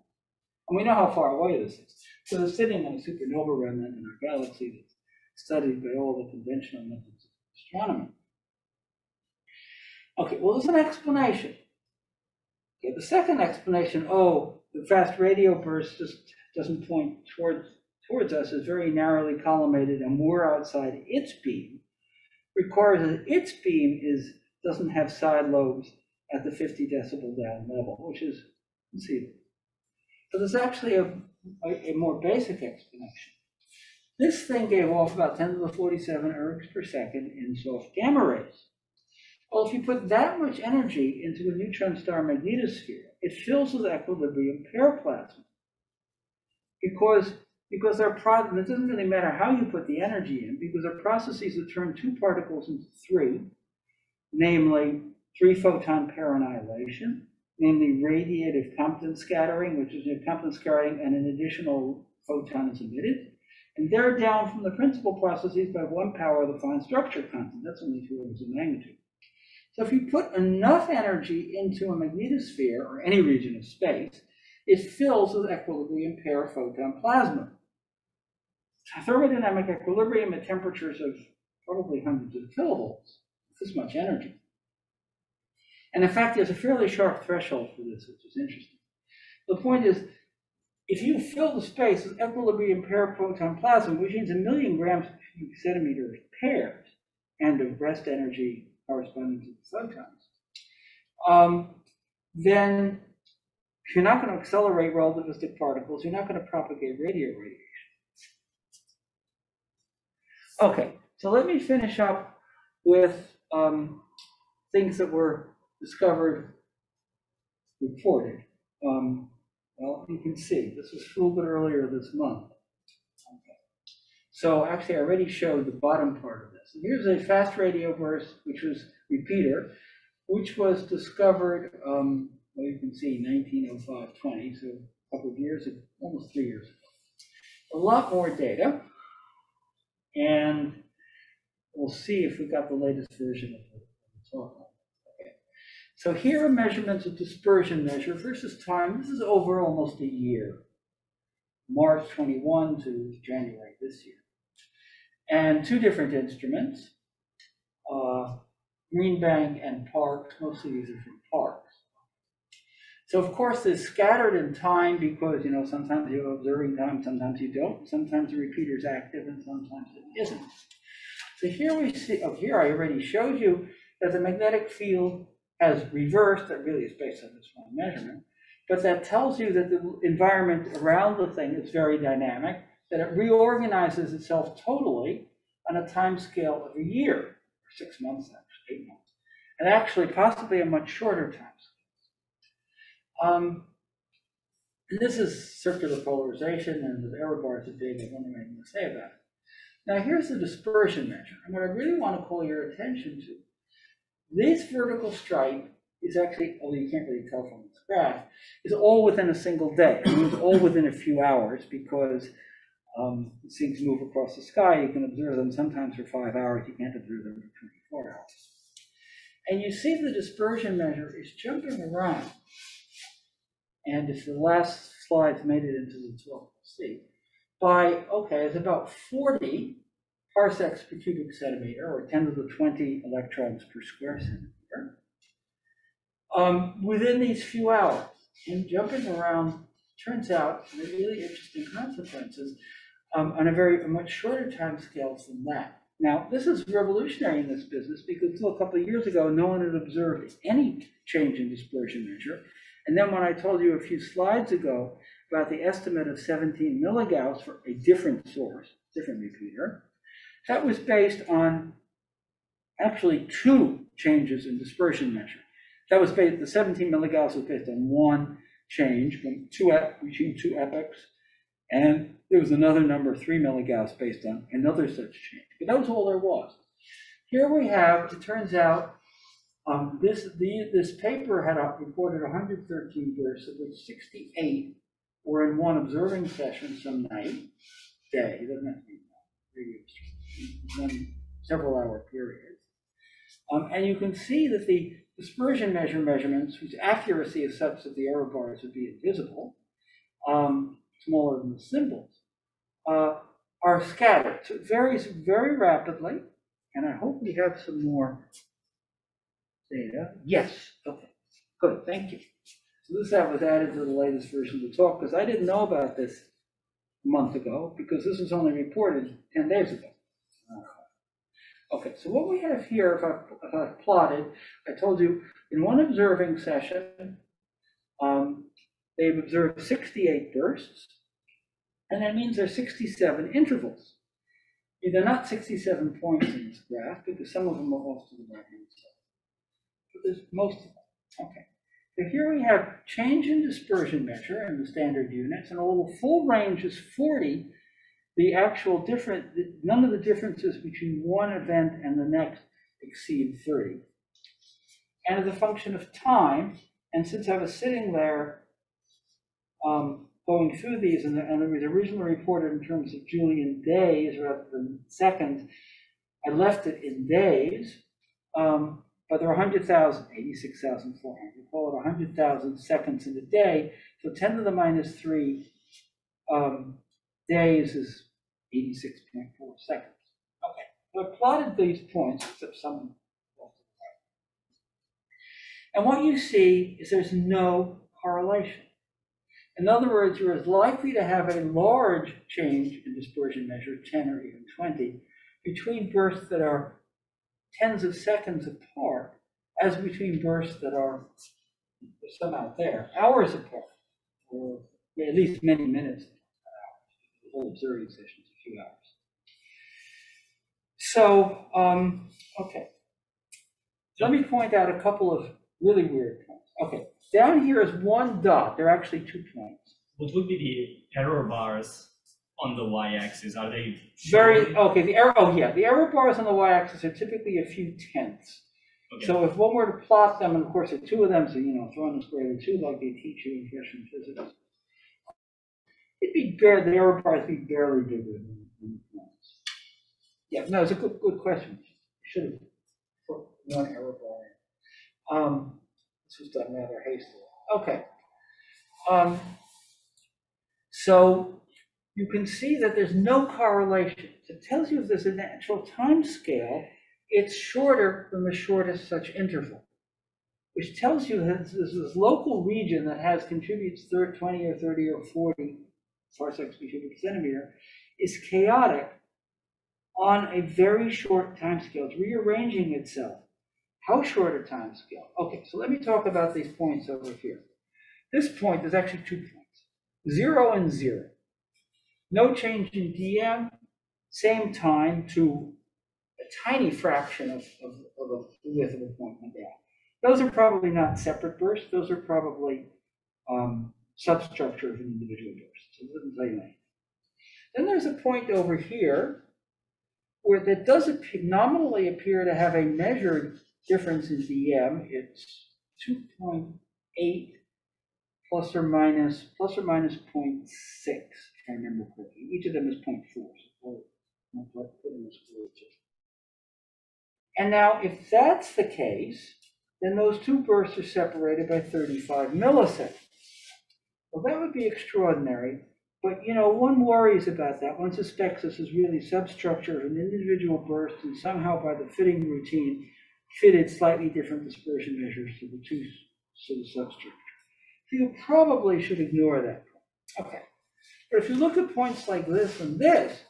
C: And we know how far away this is. So it's sitting on a supernova remnant in our galaxy that's studied by all the conventional methods of astronomy. Okay, well, there's an explanation. Okay, the second explanation, oh, the fast radio burst just doesn't point towards towards us, is very narrowly collimated, and we're outside its beam, requires that its beam is doesn't have side lobes at the 50 decibel down level, which is conceivable. But there's actually a, a, a more basic explanation. This thing gave off about 10 to the 47 ergs per second in soft gamma rays. Well, if you put that much energy into a neutron star magnetosphere, it fills with equilibrium pair plasma. Because, because our pro- it doesn't really matter how you put the energy in, because our processes that turn two particles into three, namely three photon pair annihilation, namely radiative Compton scattering, which is a Compton scattering and an additional photon is emitted, and they're down from the principal processes by one power of the fine structure constant. That's only two orders of magnitude. So if you put enough energy into a magnetosphere or any region of space, it fills with equilibrium pair photon plasma. Thermodynamic equilibrium at temperatures of probably hundreds of kilovolts, this much energy. And in fact, there's a fairly sharp threshold for this, which is interesting. The point is, if you fill the space with equilibrium pair photon plasma, which means a million grams per centimeter of pairs and of rest energy corresponding to the photons, um, then you're not going to accelerate relativistic particles, you're not going to propagate radio radiation. Okay, so let me finish up with um, things that were discovered, reported. Um, well, you can see, this was a little bit earlier this month. Okay. So actually, I already showed the bottom part of this. And here's a fast radio burst, which was repeater, which was discovered, um, well, you can see 1905, 20, so a couple of years, almost three years ago. A lot more data, and we'll see if we got the latest version of the. Okay. So here are measurements of dispersion measure versus time. This is over almost a year, March 21 to January this year. And two different instruments, uh, Green Bank and Parkes, mostly these are from Parkes. So of course, it's scattered in time because, you know, sometimes you have observing time, sometimes you don't. Sometimes the repeater's active and sometimes it isn't. So here we see, oh, here I already showed you that the magnetic field has reversed, that really is based on this one measurement, but that tells you that the environment around the thing is very dynamic, that it reorganizes itself totally on a time scale of a year, or six months, actually, eight months, and actually possibly a much shorter time scale. Um, this is circular polarization, and the error bars big, I don't have anything to say about it. Now, here's the dispersion measure, and what I really want to call your attention to, this vertical stripe is actually, although you can't really tell from this graph, is all within a single day. It means all within a few hours because um, things move across the sky. You can observe them sometimes for five hours. You can't observe them for 24 hours. And you see the dispersion measure is jumping around. And if the last slides made it into the talk, we'll see. By, okay, it's about 40 parsecs per cubic centimeter, or 10 to the 20 electrons per square centimeter, um, within these few hours. And jumping around turns out really interesting consequences um, on a very a much shorter time scales than that. Now, this is revolutionary in this business because until a couple of years ago, no one had observed any change in dispersion measure. And then when I told you a few slides ago about the estimate of 17 milligauss for a different source, different repeater, that was based on actually two changes in dispersion measure. That was based, the 17 milligauss was based on one change from two, between two epochs. And there was another number, three milligauss, based on another such change. But that was all there was. Here we have, it turns out, um, this, the, this paper had reported 113 bursts, of which 68 were in one observing session some night, day, doesn't have to be one several hour period. Um, and you can see that the dispersion measure measurements, whose accuracy is such that the error bars would be invisible, um, smaller than the symbols, uh, are scattered. So it varies very rapidly, and I hope we have some more data. Yes, okay, good, thank you. So this that was added to the latest version of the talk, because I didn't know about this a month ago, because this was only reported 10 days ago. Okay, so what we have here, if I, if I plotted, I told you, in one observing session, um, they've observed 68 bursts, and that means there's 67 intervals. They're not 67 points in this graph, because some of them are off to the right-hand side. There's most of them, okay. So here we have change in dispersion measure in the standard units, and although the full range is 40, the actual different, none of the differences between one event and the next exceed 30. And as a function of time, and since I was sitting there um, going through these, and, the, and it was originally reported in terms of Julian days rather than seconds, I left it in days. Um, but there are 100,000, 86,400, call it 100,000 seconds in a day. So 10 to the minus 3 um, days is 86.4 seconds. Okay, so I plotted these points, except some. And what you see is there's no correlation. In other words, you're as likely to have a large change in dispersion measure, 10 or even 20, between bursts that are tens of seconds apart as between bursts that are, some out there, hours apart, or at least many minutes the whole observing session is a few hours. So, um, okay. Let me point out a couple of really weird points. Okay, down here is one dot. There are actually two points.
E: What would be the error bars on the y-axis? Are they
C: Very, okay, the error, oh yeah, the error bars on the y-axis are typically a few tenths.
E: Okay.
C: So if one were to plot them, and of course are two of them, so you know, throw in the square root of two like they teach you in freshman physics. It'd be bare, the error bars would be barely bigger than, than points. Yeah, no, it's a good, good question. Should have put one error bar in. Um, this was done rather hastily. Okay. Um, so you can see that there's no correlation. It tells you if there's a natural time scale, it's shorter than the shortest such interval, which tells you that this this local region that has contributes thir- 20 or 30 or 40 parsecs per cubic centimeter is chaotic on a very short timescale. It's rearranging itself. How short a timescale? Okay, so let me talk about these points over here. This point, there's actually two points, zero and zero. No change in DM, same time to a tiny fraction of, of, of the width of a point down. Those are probably not separate bursts, those are probably um, substructure of an individual burst. So it doesn't tell you anything. Then there's a point over here where that does appear, nominally appear to have a measured difference in DM. It's 2.8 plus or minus, plus or minus 0.6, if I remember correctly. Each of them is 0.4. So four- I'll put put them as four each. And now, if that's the case, then those two bursts are separated by 35 milliseconds. Well, that would be extraordinary, but you know, one worries about that. One suspects this is really substructure of an individual burst and somehow by the fitting routine, fitted slightly different dispersion measures to the two, to the substructure. So you probably should ignore that. Okay. But if you look at points like this and this,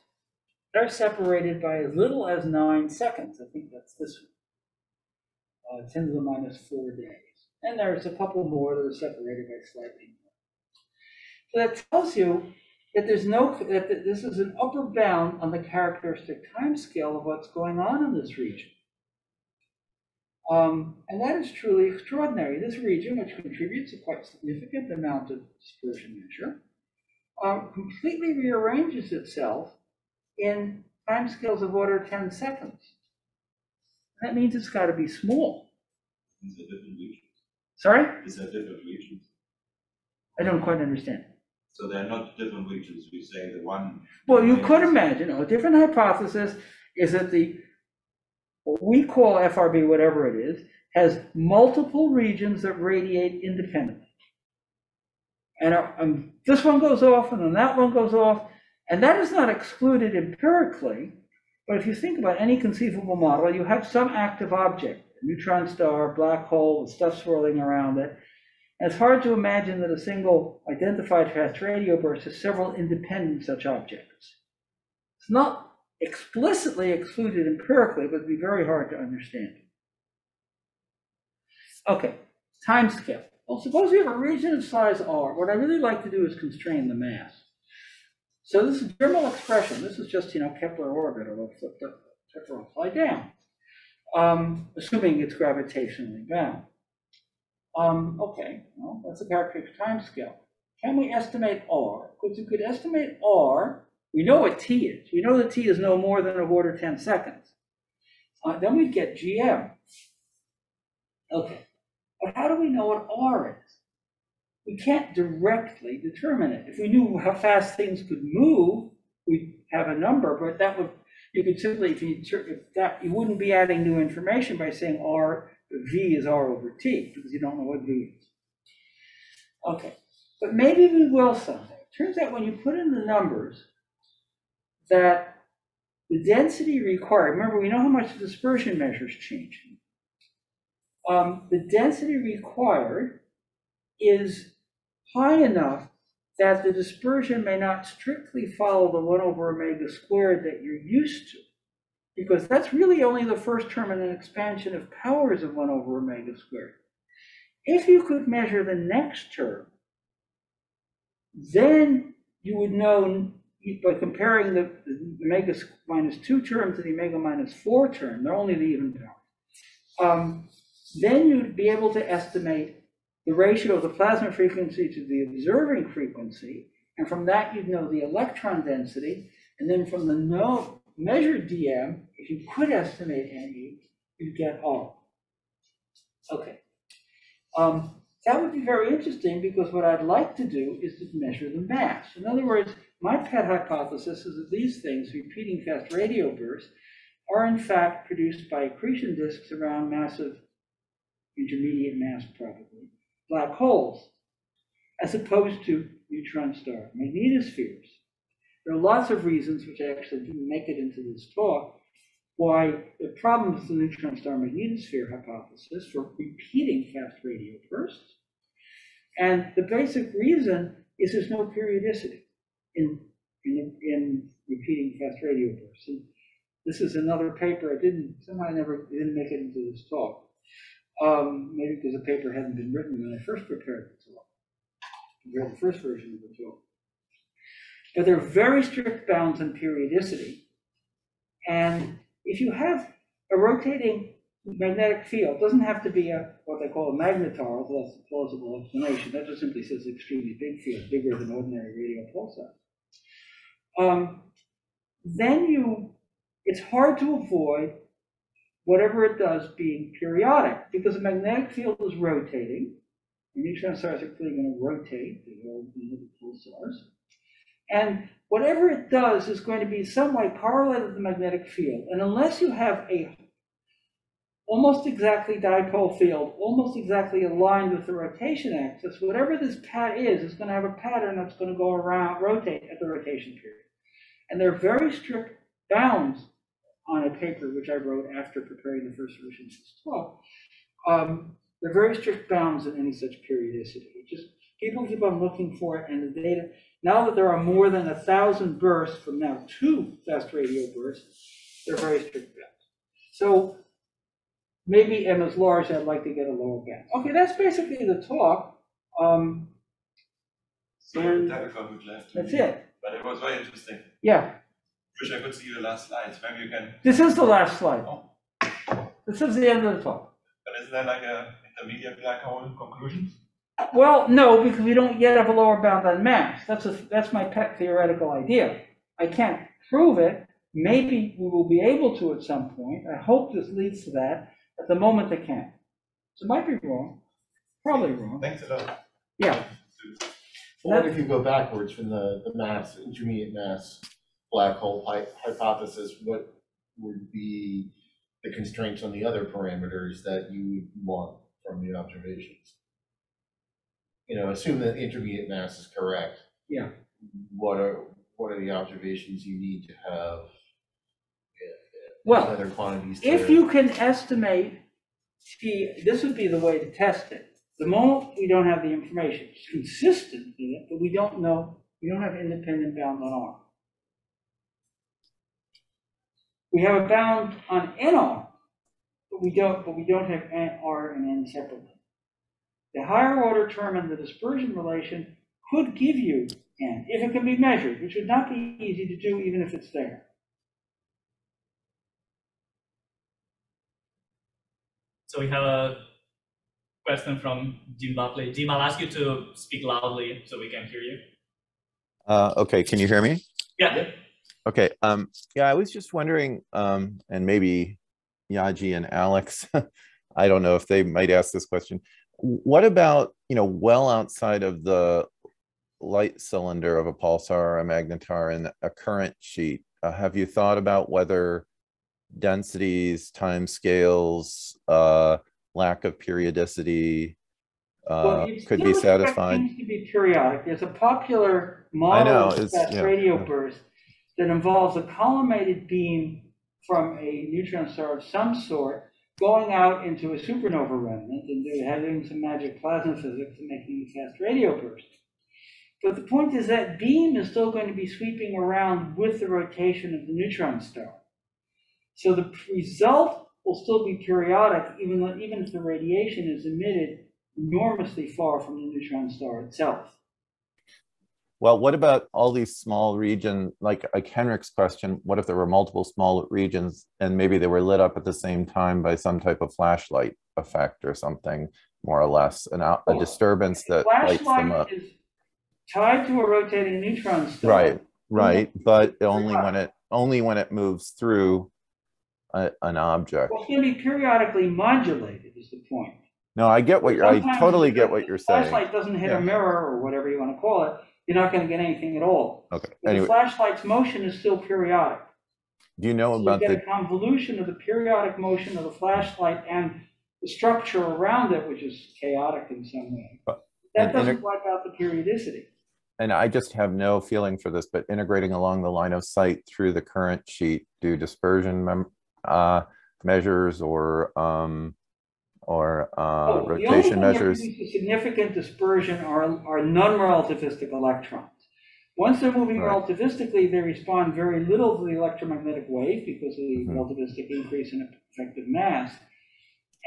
C: they're separated by as little as nine seconds. I think that's this one. Uh, 10 to the minus four days. And there's a couple more that are separated by slightly more. So that tells you that there's no, that this is an upper bound on the characteristic timescale of what's going on in this region. Um, and that is truly extraordinary. This region, which contributes a quite significant amount of dispersion measure, um, completely rearranges itself in timescales of order 10 seconds. That means it's got to be small.
B: These are different regions.
C: Sorry?
B: These are different regions.
C: I don't quite understand.
B: So they're not different regions. We say the one.
C: Well, you could imagine, a different hypothesis is that the, what we call FRB, whatever it is, has multiple regions that radiate independently. And uh, um, this one goes off and then that one goes off, and that is not excluded empirically, but if you think about any conceivable model, you have some active object, a neutron star, black hole with stuff swirling around it. And it's hard to imagine that a single identified fast radio burst has several independent such objects. It's not explicitly excluded empirically, but it'd be very hard to understand. Okay, time scale. Well, suppose we have a region of size r. What I really like to do is constrain the mass. So this is Dremel expression. This is just, you know, Kepler orbit, although flipped up, Kepler upside down, um, assuming it's gravitationally bound. Um, okay, well, that's a characteristic time scale. Can we estimate R? Because you could estimate R, we know what T is. We know that T is no more than a order 10 seconds. Uh, then we'd get GM. Okay, but how do we know what R is? We can't directly determine it. If we knew how fast things could move, we'd have a number, but that would, you could simply, if you, if that, you wouldn't be adding new information by saying R, V is R over T, because you don't know what V is. Okay, but maybe we will someday. Turns out when you put in the numbers, that the density required, remember, we know how much the dispersion measures change. Um, the density required is high enough that the dispersion may not strictly follow the 1 over omega squared that you're used to, because that's really only the first term in an expansion of powers of 1 over omega squared. If you could measure the next term, then you would know by comparing the, the omega minus 2 term to the omega minus 4 term, they're only the even power. Um, then you'd be able to estimate the ratio of the plasma frequency to the observing frequency, and from that you'd know the electron density, and then from the no, measured DM, if you could estimate NE, you'd get all. Okay. Um, that would be very interesting because what I'd like to do is to measure the mass. In other words, my pet hypothesis is that these things, repeating fast radio bursts, are in fact produced by accretion disks around massive intermediate mass, probably, black holes, as opposed to neutron star magnetospheres. There are lots of reasons, which I actually didn't make it into this talk, why the problem with the neutron star magnetosphere hypothesis for repeating fast radio bursts. And the basic reason is there's no periodicity in, in, in repeating fast radio bursts. And This is another paper, I didn't, somehow I never, didn't make it into this talk. Um, maybe because the paper hadn't been written when I first prepared the talk. Prepared the first version of the talk. But there are very strict bounds on periodicity. And if you have a rotating magnetic field, doesn't have to be a, what they call a magnetar, although that's a plausible explanation. That just simply says extremely big field, bigger than ordinary radio pulsar. Um, then you, it's hard to avoid whatever it does being periodic, because the magnetic field is rotating. and Neutron stars are clearly going to rotate, the old little pulsars. And whatever it does is going to be some way correlated to the magnetic field. And unless you have a almost exactly dipole field, almost exactly aligned with the rotation axis, whatever this pat is, is going to have a pattern that's going to go around, rotate at the rotation period. And there are very strict bounds on a paper which I wrote after preparing the first version of this talk. Um, there are very strict bounds in any such periodicity. It just people keep on looking for it, and the data. Now that there are more than a thousand bursts from now two fast radio bursts, there are very strict bounds. So maybe M is large. I'd like to get a lower bound. Okay, that's basically the talk. Um,
B: Sorry,
C: And-
B: technical good left.
C: that's it.
B: But it was very interesting.
C: Yeah,
B: Wish I could see the last slides. Maybe you can,
C: this is the last slide.
B: Oh.
C: This is the end of the talk.
B: but isn't there like a intermediate black hole conclusion?
C: Well, no, because we don't yet have a lower bound on mass. That's a, that's my pet theoretical idea. I can't prove it. Maybe we will be able to at some point. I hope this leads to that. At the moment, I can't. So it might be wrong, probably wrong.
B: Thanks a lot.
C: Yeah,
D: Or if you go backwards from the, the mass, intermediate mass black hole hy- hypothesis, what would be the constraints on the other parameters that you would want from the observations? You know, assume that intermediate mass is correct.
C: Yeah.
D: What are, what are the observations you need to have?
C: Well,
D: Other quantities.
C: if you can estimate, see, this would be the way to test it. The moment we don't have the information, it's consistent with it, but we don't know, we don't have independent bound on R. We have a bound on NR, but we don't, but we don't have N- R and N separately. The higher order term in the dispersion relation could give you N, if it can be measured, which would not be easy to do even if it's there.
E: So we have a question from Jim Buckley. Jim, I'll ask you to speak loudly so we can hear you.
F: Uh, okay, can you hear me?
E: Yeah.
F: Okay, um, yeah, I was just wondering, um, and maybe Yaji and Alex, I don't know if they might ask this question. What about, you know, well outside of the light cylinder of a pulsar or a magnetar in a current sheet? Uh, have you thought about whether densities, timescales, uh, lack of periodicity uh,
C: you
F: could be satisfied?
C: things to be periodic. There's a popular
F: know,
C: model
F: it's-
C: fast
F: yeah,
C: radio
F: yeah.
C: burst that involves a collimated beam from a neutron star of some sort going out into a supernova remnant and having some magic plasma physics and making a fast radio burst. But the point is that beam is still going to be sweeping around with the rotation of the neutron star. So the result will still be periodic, even though, even if the radiation is emitted enormously far from the neutron star itself.
F: Well, what about all these small regions, like, like Henrik's question, what if there were multiple small regions and maybe they were lit up at the same time by some type of flashlight effect or something, more or less, an out, a
C: Well,
F: disturbance that lights them up?
C: Flashlight is tied to a rotating neutron star.
F: Right, right, mm-hmm. but only when it, only when it moves through a, an object.
C: Well, going to be periodically modulated is the point.
F: No, I get what you're, I totally get what you're saying.
C: Flashlight doesn't hit
F: Yeah.
C: a mirror or whatever you want to call it, you're not going to get anything at all.
F: Okay,
C: But the flashlight's motion is still periodic.
F: do you know
C: So you
F: about
C: get
F: the,
C: a convolution of the periodic motion of the flashlight and the structure around it, which is chaotic in some way.
F: But-
C: That
F: and
C: doesn't wipe out the periodicity.
F: and I just have no feeling for this, but integrating along the line of sight through the current sheet, do dispersion mem- uh, measures or, um, or, uh,
C: Oh, the only
F: rotation
C: thing that
F: measures?
C: produces significant dispersion are, are non-relativistic electrons. Once they're moving
F: Right.
C: relativistically, they respond very little to the electromagnetic wave because of the
F: Mhm.
C: relativistic increase in effective mass.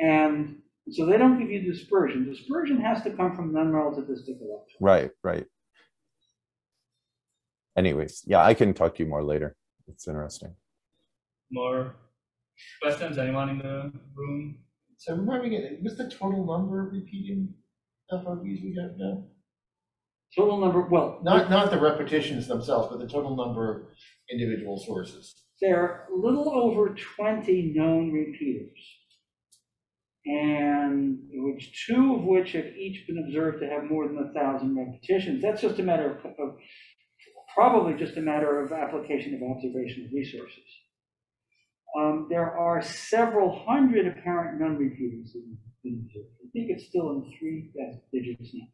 C: And so they don't give you dispersion. Dispersion has to come from non-relativistic electrons.
F: Right, right. Anyways, yeah, I can talk to you more later. It's interesting.
E: More questions? Anyone in the room?
D: So remind me again, what's the total number of repeating FRBs we have now?
C: Total number, well,
D: Not, not the repetitions themselves, but the total number of individual sources.
C: there are a little over 20 known repeaters. And which two of which have each been observed to have more than a thousand repetitions. That's just a matter of, of probably just a matter of application of observational resources. Um, there are several hundred apparent that have been observed. I think it's still in three digits now.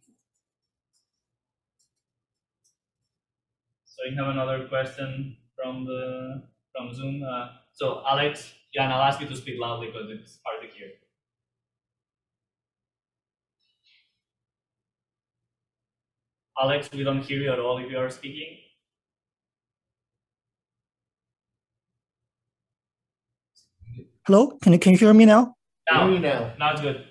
E: So we have another question from the from Zoom. Uh, so Alex, and I'll ask you to speak loudly because it's hard to hear. Alex, we don't hear you at all if you are speaking.
G: Hello, can you, can you hear me now?
E: Now,
D: You know,
E: now it's good.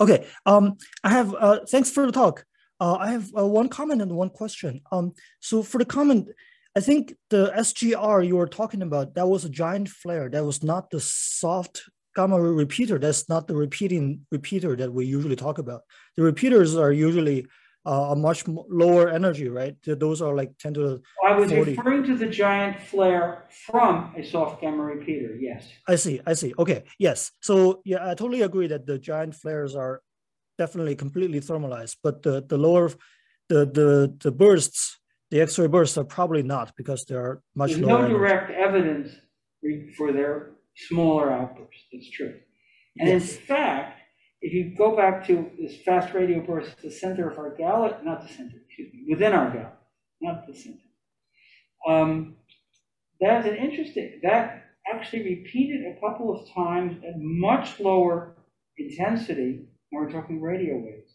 G: Okay, um, I have, uh, thanks for the talk. Uh, I have uh, one comment and one question. Um, so for the comment, I think the SGR you were talking about, that was a giant flare. That was not the soft gamma repeater. That's not the repeating repeater that we usually talk about. The repeaters are usually uh, a much lower energy, right? Those are like 10 to the,
C: I was
G: 40.
C: referring to the giant flare from a soft gamma repeater, yes.
G: I see, I see. Okay, yes. So yeah, I totally agree that the giant flares are definitely completely thermalized, but the, the lower, the, the, the bursts, the X-ray bursts are probably not because they are much
C: There's
G: lower.
C: no
G: energy.
C: direct evidence for their smaller outbursts, that's true. And in fact, if you go back to this fast radio burst the center of our galaxy, not the center, excuse me, within our galaxy, not the center. Um, that's an interesting, that actually repeated a couple of times at much lower intensity, when we're talking radio waves,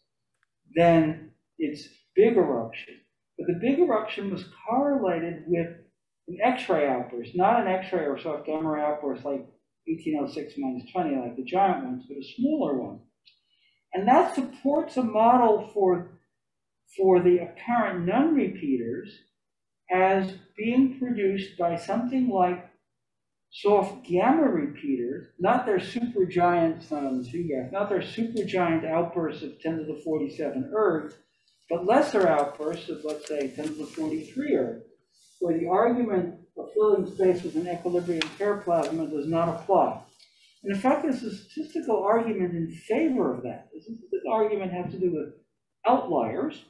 C: than its big eruption. But the big eruption was correlated with an X-ray outburst, not an X-ray or soft gamma ray outburst like 1806 minus 20, like the giant ones, but a smaller one. And that supports a model for, for the apparent non-repeaters as being produced by something like soft gamma repeaters, not their supergiant, not their supergiant outbursts of 10 to the 47 ergs, but lesser outbursts of, let's say, 10 to the 43 ergs, where the argument of filling space with an equilibrium pair plasma does not apply. And in fact, there's a statistical argument in favor of that. The statistical argument has to do with outliers,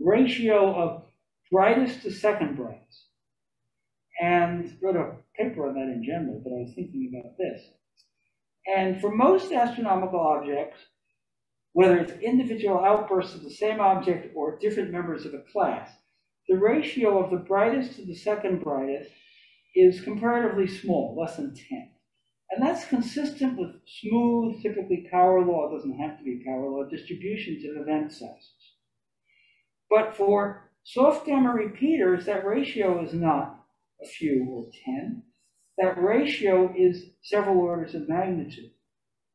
C: ratio of brightest to second brightest. And wrote a paper on that in general, but I was thinking about this. And for most astronomical objects, whether it's individual outbursts of the same object or different members of a class, the ratio of the brightest to the second brightest is comparatively small, less than 10. And that's consistent with smooth, typically power law, it doesn't have to be power law, distributions of event sizes. But for soft gamma repeaters, that ratio is not a few or 10. That ratio is several orders of magnitude,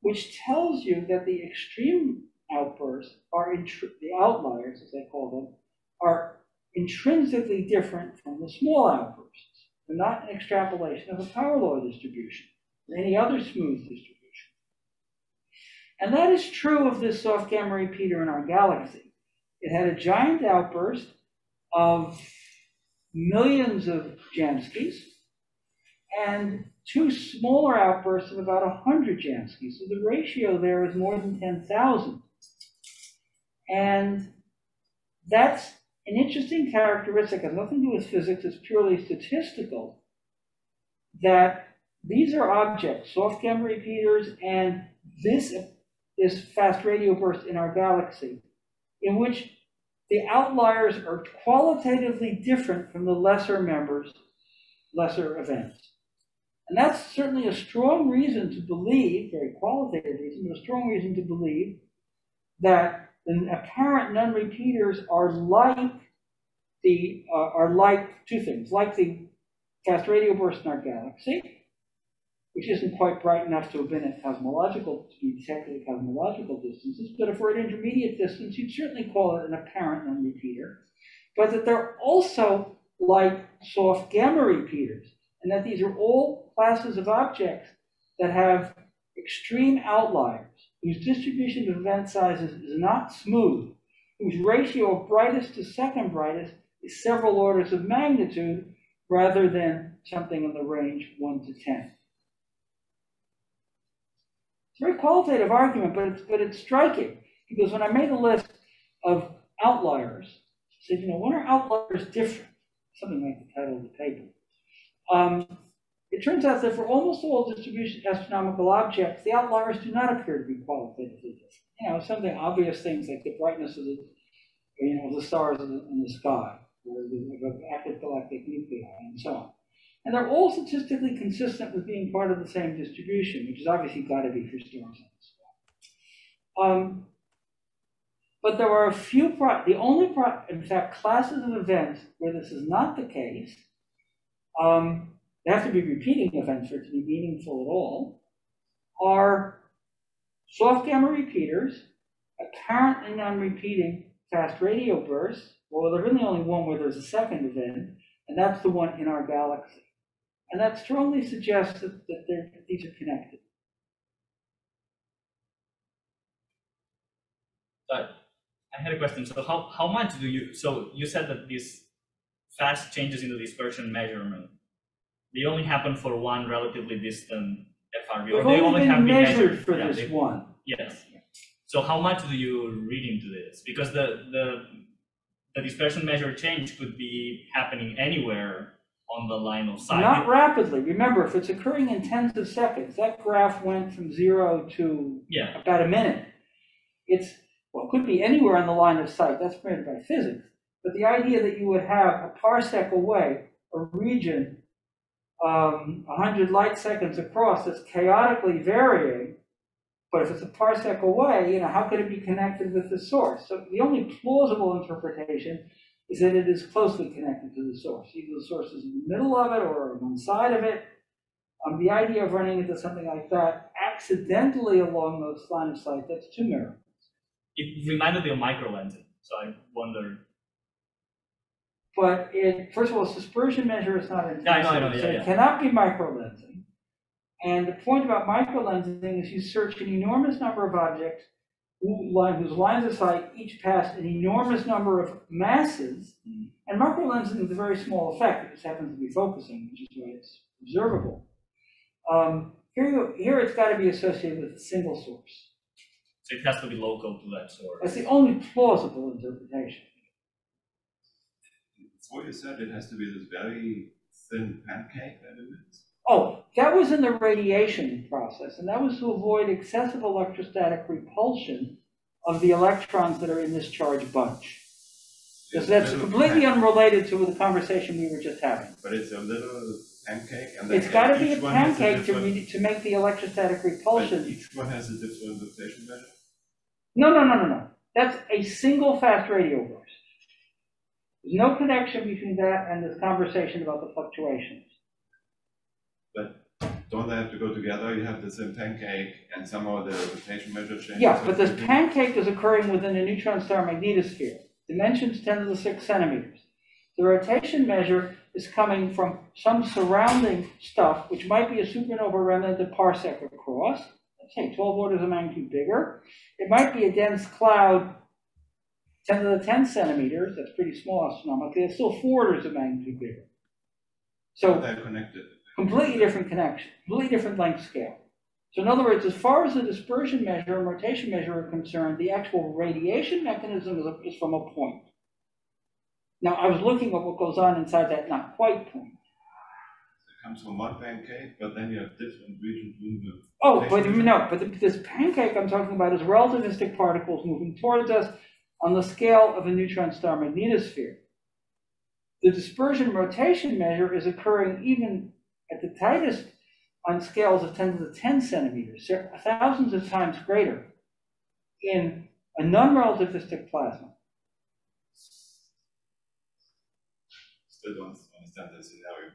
C: which tells you that the extreme outbursts are, the outliers, as I call them, are intrinsically different from the small outbursts. They're not an extrapolation of a power law distribution any other smooth distribution. And that is true of this soft gamma repeater in our galaxy. It had a giant outburst of millions of Janskys and two smaller outbursts of about 100 Janskys. So the ratio there is more than 10,000. And that's an interesting characteristic, has nothing to do with physics, it's purely statistical, that these are objects, soft gamma repeaters, and this, is fast radio burst in our galaxy, in which the outliers are qualitatively different from the lesser members, lesser events. And that's certainly a strong reason to believe, very qualitative reason, but a strong reason to believe that the apparent non-repeaters are like the, uh, are like two things, like the fast radio burst in our galaxy, which isn't quite bright enough to have been at cosmological, to be detected at cosmological distances, but if we're at intermediate distance, you'd certainly call it an apparent non-repeater. But that they're also like soft gamma repeaters, and that these are all classes of objects that have extreme outliers, whose distribution of event sizes is not smooth, whose ratio of brightest to second brightest is several orders of magnitude rather than something in the range 1 to 10. Very qualitative argument, but it's, but it's striking because when I made a list of outliers, I said, you know, when are outliers different? Something like the title of the paper. Um, it turns out that for almost all distribution astronomical objects, the outliers do not appear to be qualitatively different. You know, something obvious things like the brightness of the, you know, the stars in the, in the sky, or the, the active galactic nuclei, and so on. And they're all statistically consistent with being part of the same distribution, which is obviously got to be for stars in the sky. Um, but there are a few, the only, in fact, classes of events where this is not the case. Um, they have to be repeating events for it to be meaningful at all, are soft gamma repeaters, apparently non-repeating fast radio bursts. Well, there's really only one where there's a second event, and that's the one in our galaxy. And that strongly suggests that, that, these are connected.
E: But I had a question. So how, how much do you, so you said that these fast changes in the dispersion measurement, they only happen for one relatively distant FRB,
C: They've
E: or they
C: only
E: have
C: been
E: been
C: measured
E: measured?
C: for
E: Yeah,
C: this
E: they-
C: one.
E: Yes. So how much do you read into this? Because the, the, the dispersion measure change could be happening anywhere on the line of sight.
C: Not rapidly. Remember, if it's occurring in tens of seconds, that graph went from zero to
E: Yeah,
C: about a minute. It's, well, it could be anywhere on the line of sight, that's permitted by physics. But the idea that you would have a parsec away, a region, um, 100 light seconds across that's chaotically varying, but if it's a parsec away, you know, how could it be connected with the source? So the only plausible interpretation is that it is closely connected to the source. Either the source is in the middle of it or on one side of it. Um, the idea of running into something like that accidentally along those line of sight, that's two miracles.
E: it reminded me of microlensing, so I wonder.
C: But it, first of all, dispersion measure is not
E: Yeah, I know, I know,
C: intensive, so
E: yeah,
C: it cannot be microlensing. And the point about microlensing is you search an enormous number of objects line, whose lines of sight each pass an enormous number of masses.
E: Mm.
C: And microlensing is a very small effect. It just happens to be focusing, which is why it's observable. Um, here, you, here it's got to be associated with a single source.
E: So it has to be local to that source.
C: That's the only plausible interpretation.
B: Before you said it has to be this very thin pancake that it is.
C: Oh, that was in the radiation process, and that was to avoid excessive electrostatic repulsion of the electrons that are in this charged bunch. Because that's completely unrelated to the conversation we were just having.
B: But it's a little pancake and.
C: It's gotta be a pancake to, re- to make the electrostatic repulsion.
B: Each one has a different rotation measure?
C: No, no, no, no, no. That's a single fast radio burst. There's no connection between that and this conversation about the fluctuations.
B: But don't they have to go together? You have the same pancake and somehow the rotation measure changes?
C: Yeah, but this pancake is occurring within a neutron star magnetosphere, dimensions 10 to the 6 centimeters. The rotation measure is coming from some surrounding stuff, which might be a supernova remnant a parsec across, let's say 12 orders of magnitude bigger. It might be a dense cloud 10 to the 10 centimeters, that's pretty small astronomically, it's still four orders of magnitude bigger. So
B: They're connected.
C: Completely different connection, completely different length scale. So in other words, as far as the dispersion measure and rotation measure are concerned, the actual radiation mechanism is, is from a point. Now, I was looking at what goes on inside that not quite point.
B: It comes from one pancake, but then you have different regions in the.
C: Oh, but no, but the, this pancake I'm talking about is relativistic particles moving towards us on the scale of a neutron star magnetosphere. The dispersion rotation measure is occurring even at the tightest on scales of 10 to the 10 centimeters, thousands of times greater in a non-relativistic plasma.
B: still don't understand scenario.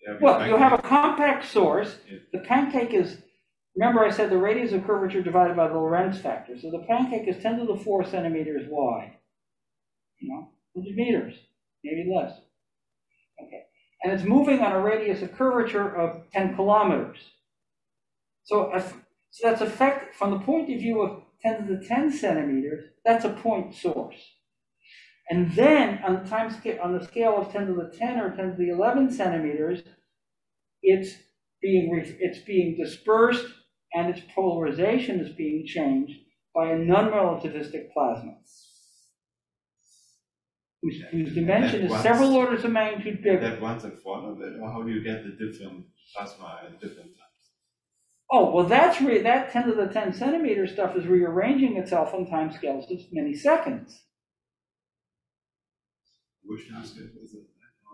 B: You
C: Well, you have a compact source,
B: Yeah.
C: the pancake is, remember I said the radius of curvature divided by the Lorentz factor, so the pancake is ten to the four centimeters wide. You know, hundred meters, maybe less. Okay, and it's moving on a radius of curvature of ten kilometers. So, so that's effect, from the point of view of ten to the ten centimeters, that's a point source. And then on the time scale, on the scale of ten to the ten or ten to the eleven centimeters, it's being, it's being dispersed and its polarization is being changed by a non-relativistic plasma. Whose, whose dimension is
B: That
C: several
B: once-
C: orders of magnitude bigger.
B: that once and for all of it, or how do you get the different plasma at different times?
C: Oh, well, that's re, that ten to the ten centimeter stuff is rearranging itself on time scales of many seconds.
B: Which time scale was it?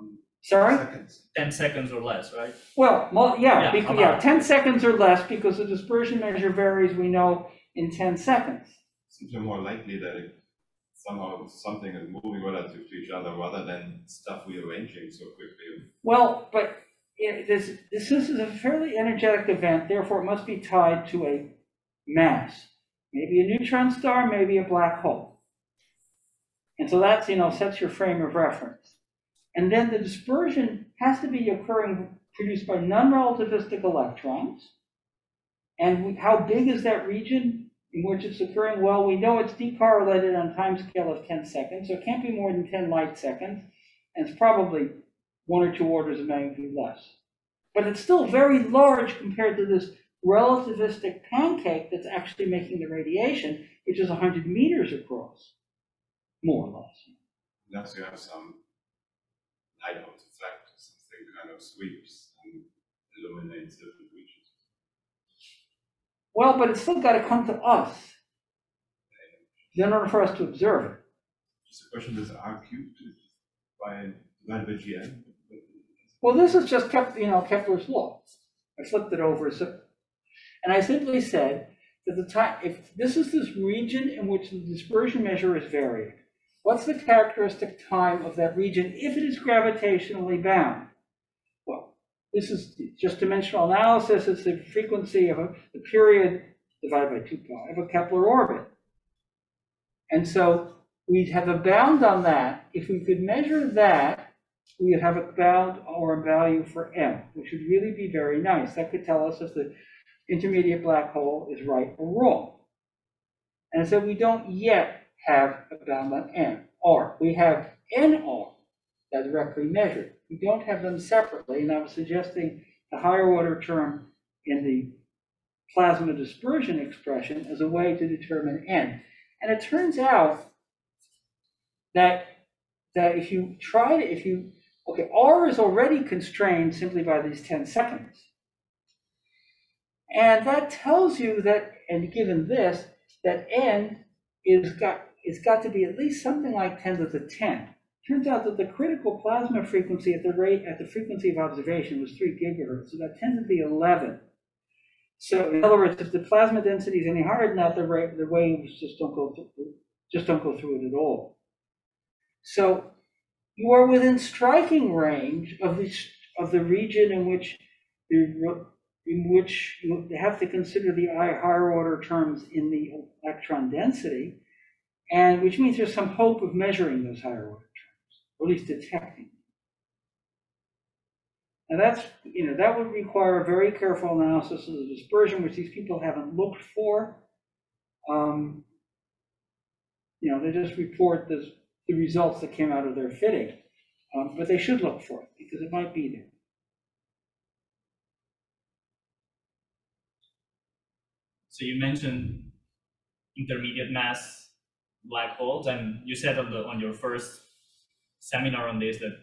B: On
C: Sorry?
B: Seconds.
E: Ten seconds or less, right?
C: Well, mul- yeah,
E: Yeah,
C: because,
E: about.
C: yeah, ten seconds or less, because the dispersion measure varies, we know, in ten seconds.
B: Seems more likely that it somehow something is moving relative to each other rather than stuff rearranging so quickly.
C: Well, but this, this, this is a fairly energetic event, therefore it must be tied to a mass. Maybe a neutron star, maybe a black hole. And so that's, you know, sets your frame of reference. And then the dispersion has to be occurring, produced by non-relativistic electrons. And how big is that region in which it's occurring? Well, we know it's decorrelated on time scale of 10 seconds, so it can't be more than 10 light seconds. And it's probably one or two orders of magnitude less. But it's still very large compared to this relativistic pancake that's actually making the radiation, which is 100 meters across, more or less.
B: Unless you have some light lighthouse effect, something kind of sweeps and illuminates regions.
C: Well, but it's still got to come to us in order for us to observe it.
B: Just a question, R cubed by GM?
C: Well, this is just Kep, you know, Kepler's law. I flipped it over, so, and I simply said that the time, if this is this region in which the dispersion measure is varied, what's the characteristic time of that region if it is gravitationally bound? This is just dimensional analysis. It's the frequency of a, the period divided by two pi of a Kepler orbit. And so we'd have a bound on that. If we could measure that, we would have a bound or a value for m, which would really be very nice. That could tell us if the intermediate black hole is right or wrong. And so we don't yet have a bound on n, r. We have nr that directly measured. We don't have them separately, and I was suggesting the higher order term in the plasma dispersion expression as a way to determine n. And it turns out that that if you try to, if you, okay, R is already constrained simply by these 10 seconds. And that tells you that, and given this, that N is got, is got to be at least something like 10 to the 10. Turns out that the critical plasma frequency at the rate, at the frequency of observation was 3 gigahertz, so that 10 to the 11. So in other words, if the plasma density is any higher than that, the, ra- the waves just don't go through, just don't go through it at all. So you are within striking range of the, of the region in which the, in which you have to consider the higher order terms in the electron density, and which means there's some hope of measuring those higher order or at least detecting. them. And that's, you know, that would require a very careful analysis of the dispersion, which these people haven't looked for. Um, you know, they just report this, the results that came out of their fitting. Um, but they should look for it because it might be there.
E: So you mentioned intermediate mass black holes, and you said on the on your first seminar on this that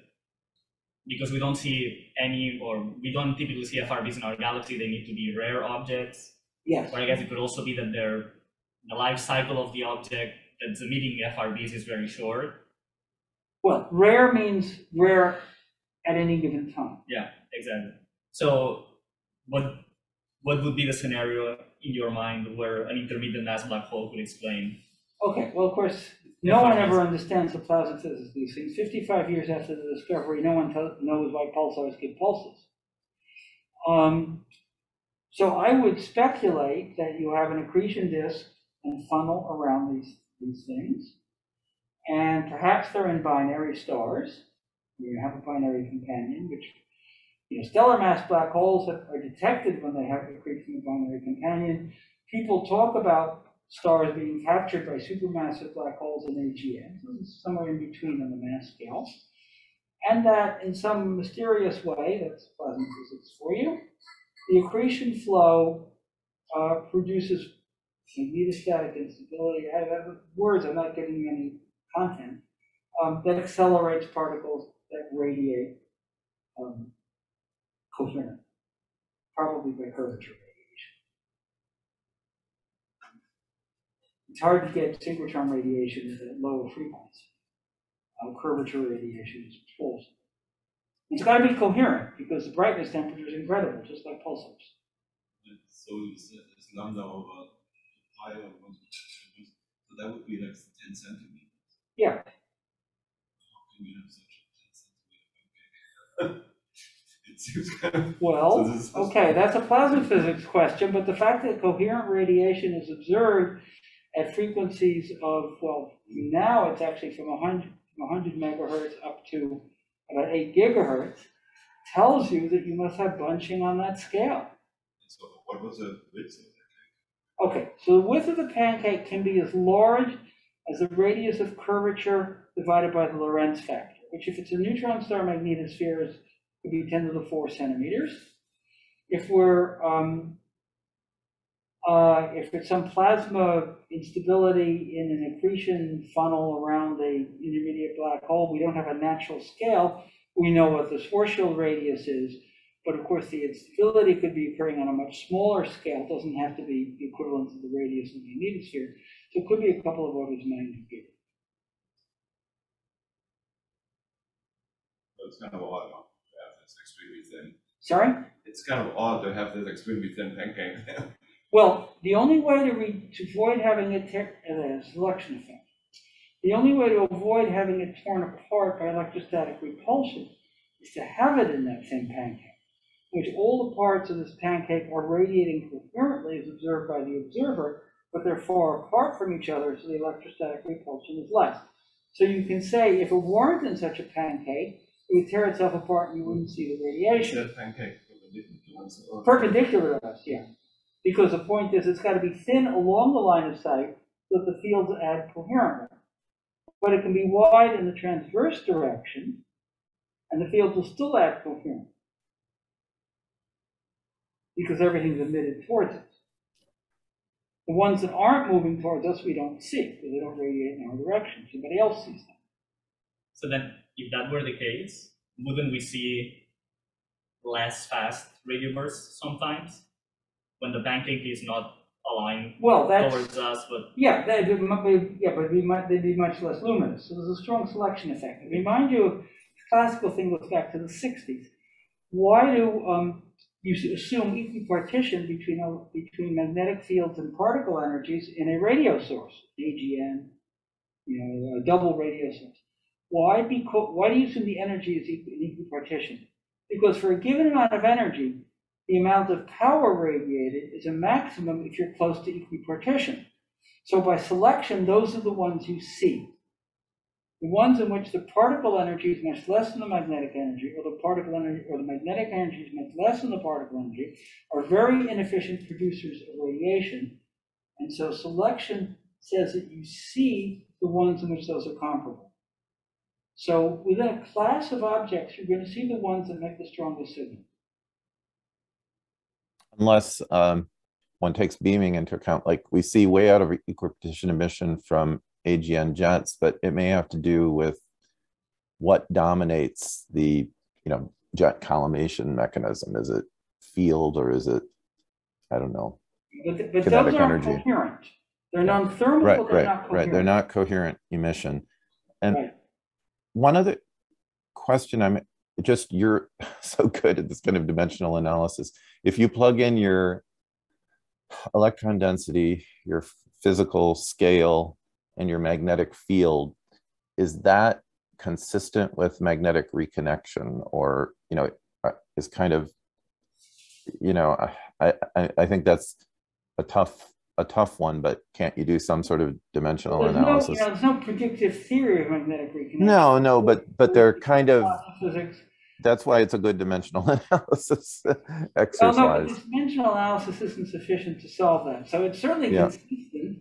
E: because we don't see any or we don't typically see FRBs in our galaxy, they need to be rare objects.
C: Yes.
E: Or I guess it could also be that they're the life cycle of the object that's emitting FRBs is very short.
C: Well, rare means rare at any given time.
E: Yeah, exactly. So what what would be the scenario in your mind where an intermediate mass black hole could explain?
C: Okay, well, of course, No one ever understands the plasma physics of these things. Fifty-five years after the discovery, no one knows why pulsars give pulses. Um, so I would speculate that you have an accretion disk and funnel around these, these things. And perhaps they're in binary stars. You have a binary companion, which, you know, stellar mass black holes are detected when they have accretion a binary companion. People talk about stars being captured by supermassive black holes in AGN, so it's somewhere in between on the mass scale. And that in some mysterious way, that's plasma physics for you, the accretion flow uh, produces magnetostatic instability. I have words, I'm not you any content, um, that accelerates particles that radiate um, coherent, probably by curvature radiation. It's hard to get synchrotron radiation at a lower frequency. Uh, curvature radiation is explosive. It's got to be coherent because the brightness temperature is incredible, just like pulsars.
B: So it's, it's lambda over pi one, so that would be like ten centimeters.
C: Yeah.
B: How can you have such a ten centimeter pancake? It seems kind of.
C: Well, okay, that's a plasma physics question, but the fact that coherent radiation is observed at frequencies of, well, now it's actually from 100, from 100 megahertz up to about 8 gigahertz, tells you that you must have bunching on that scale.
B: So what was the width of that?
C: Okay, so the width of the pancake can be as large as the radius of curvature divided by the Lorentz factor, which if it's a neutron star magnetosphere is, would be 10 to the 4 centimeters. If we're, um, uh, if it's some plasma instability in an accretion funnel around a intermediate black hole, we don't have a natural scale. We know what the Schwarzschild radius is, but of course, the instability could be occurring on a much smaller scale, It doesn't have to be the equivalent of the radius of the magnetosphere. So it could be a couple of orders of magnitude bigger.
B: It's kind of odd, to have this extremely thin.
C: Sorry?
B: It's kind of odd to have this extremely thin pancake.
C: Well, the only way to re, to avoid having it tear, uh, selection effect. The only way to avoid having it torn apart by electrostatic repulsion is to have it in that same pancake, which all the parts of this pancake are radiating coherently as observed by the observer, but they're far apart from each other, so the electrostatic repulsion is less. So you can say if it weren't in such a pancake, it would tear itself apart and you wouldn't see the radiation.
B: That pancake. perpendicular, so-
C: Perpendicular to us, yeah. Because the point is, it's gotta be thin along the line of sight so that the fields add coherently. But it can be wide in the transverse direction, and the fields will still add coherently. Because everything's emitted towards it. The ones that aren't moving towards us, we don't see, because they don't radiate in our direction. Somebody else sees them.
E: So then, if that were the case, wouldn't we see less fast radio bursts sometimes when the pancake is not aligned
C: Well, that's.
E: towards us, but
C: Yeah, they'd be, yeah, but be mu- they'd be much less luminous. So there's a strong selection effect. I remind you of classical thing goes back to the 60s. Why do um, you assume equipartition between uh, between magnetic fields and particle energies in a radio source, AGN, you know, a double radio source? Why? Because why do you assume the energy is equi- in equipartition? Because for a given amount of energy, the amount of power radiated is a maximum if you're close to equipartition. So by selection, those are the ones you see. The ones in which the particle energy is much less than the magnetic energy, or the particle energy, or the magnetic energy is much less than the particle energy, are very inefficient producers of radiation. And so selection says that you see the ones in which those are comparable. So within a class of objects, you're going to see the ones that make the strongest signal.
F: Unless um, one takes beaming into account, like we see way out of equipartition emission from AGN jets, but it may have to do with what dominates the, you know, jet collimation mechanism. Is it field or is it, I don't know.
C: But, but
F: Kinetic
C: those aren't
F: energy.
C: coherent. They're non-thermal,
F: Right,
C: they're
F: right,
C: not
F: right. They're not coherent emission. And
C: Right.
F: one other question I'm just you're so good at this kind of dimensional analysis. If you plug in your electron density, your physical scale, and your magnetic field, is that consistent with magnetic reconnection or, you know, uh, is kind of, you know, I, I, I think that's a tough, a tough one, but can't you do some sort of dimensional
C: There's no,
F: analysis?
C: you know, there's no predictive theory of magnetic reconnection.
F: No, no, but, but they're kind of,
C: Physics.
F: That's why it's a good dimensional analysis
C: Well, no,
F: exercise.
C: this dimensional analysis isn't sufficient to solve that. So it's certainly
F: Yeah.
C: consistent.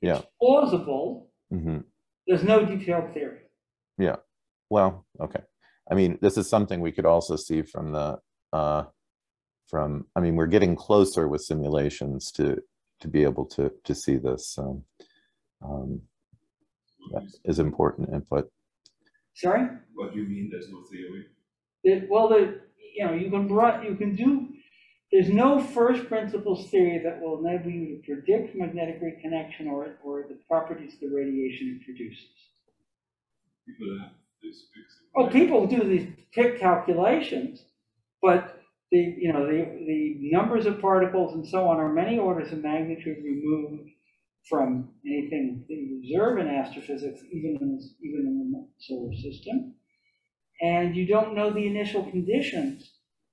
F: Yeah.
C: It's plausible.
F: hmm
C: There's no detailed theory. Yeah.
F: Well, okay. I mean, this is something we could also see from the, uh, from, I mean, we're getting closer with simulations to, to be able to, to see this. So, um, that is important input.
C: Sorry?
B: What do you mean, there's no theory?
C: It, well, the, you know, you can, you can do, there's no first principles theory that will enable you to predict magnetic reconnection or, or the properties the radiation produces.
B: People have this.
C: Well, oh, people do these quick calculations, but the, you know, the, the numbers of particles and so on are many orders of magnitude removed from anything that you observe in astrophysics, even in, this- even in the solar system. And you don't know the initial conditions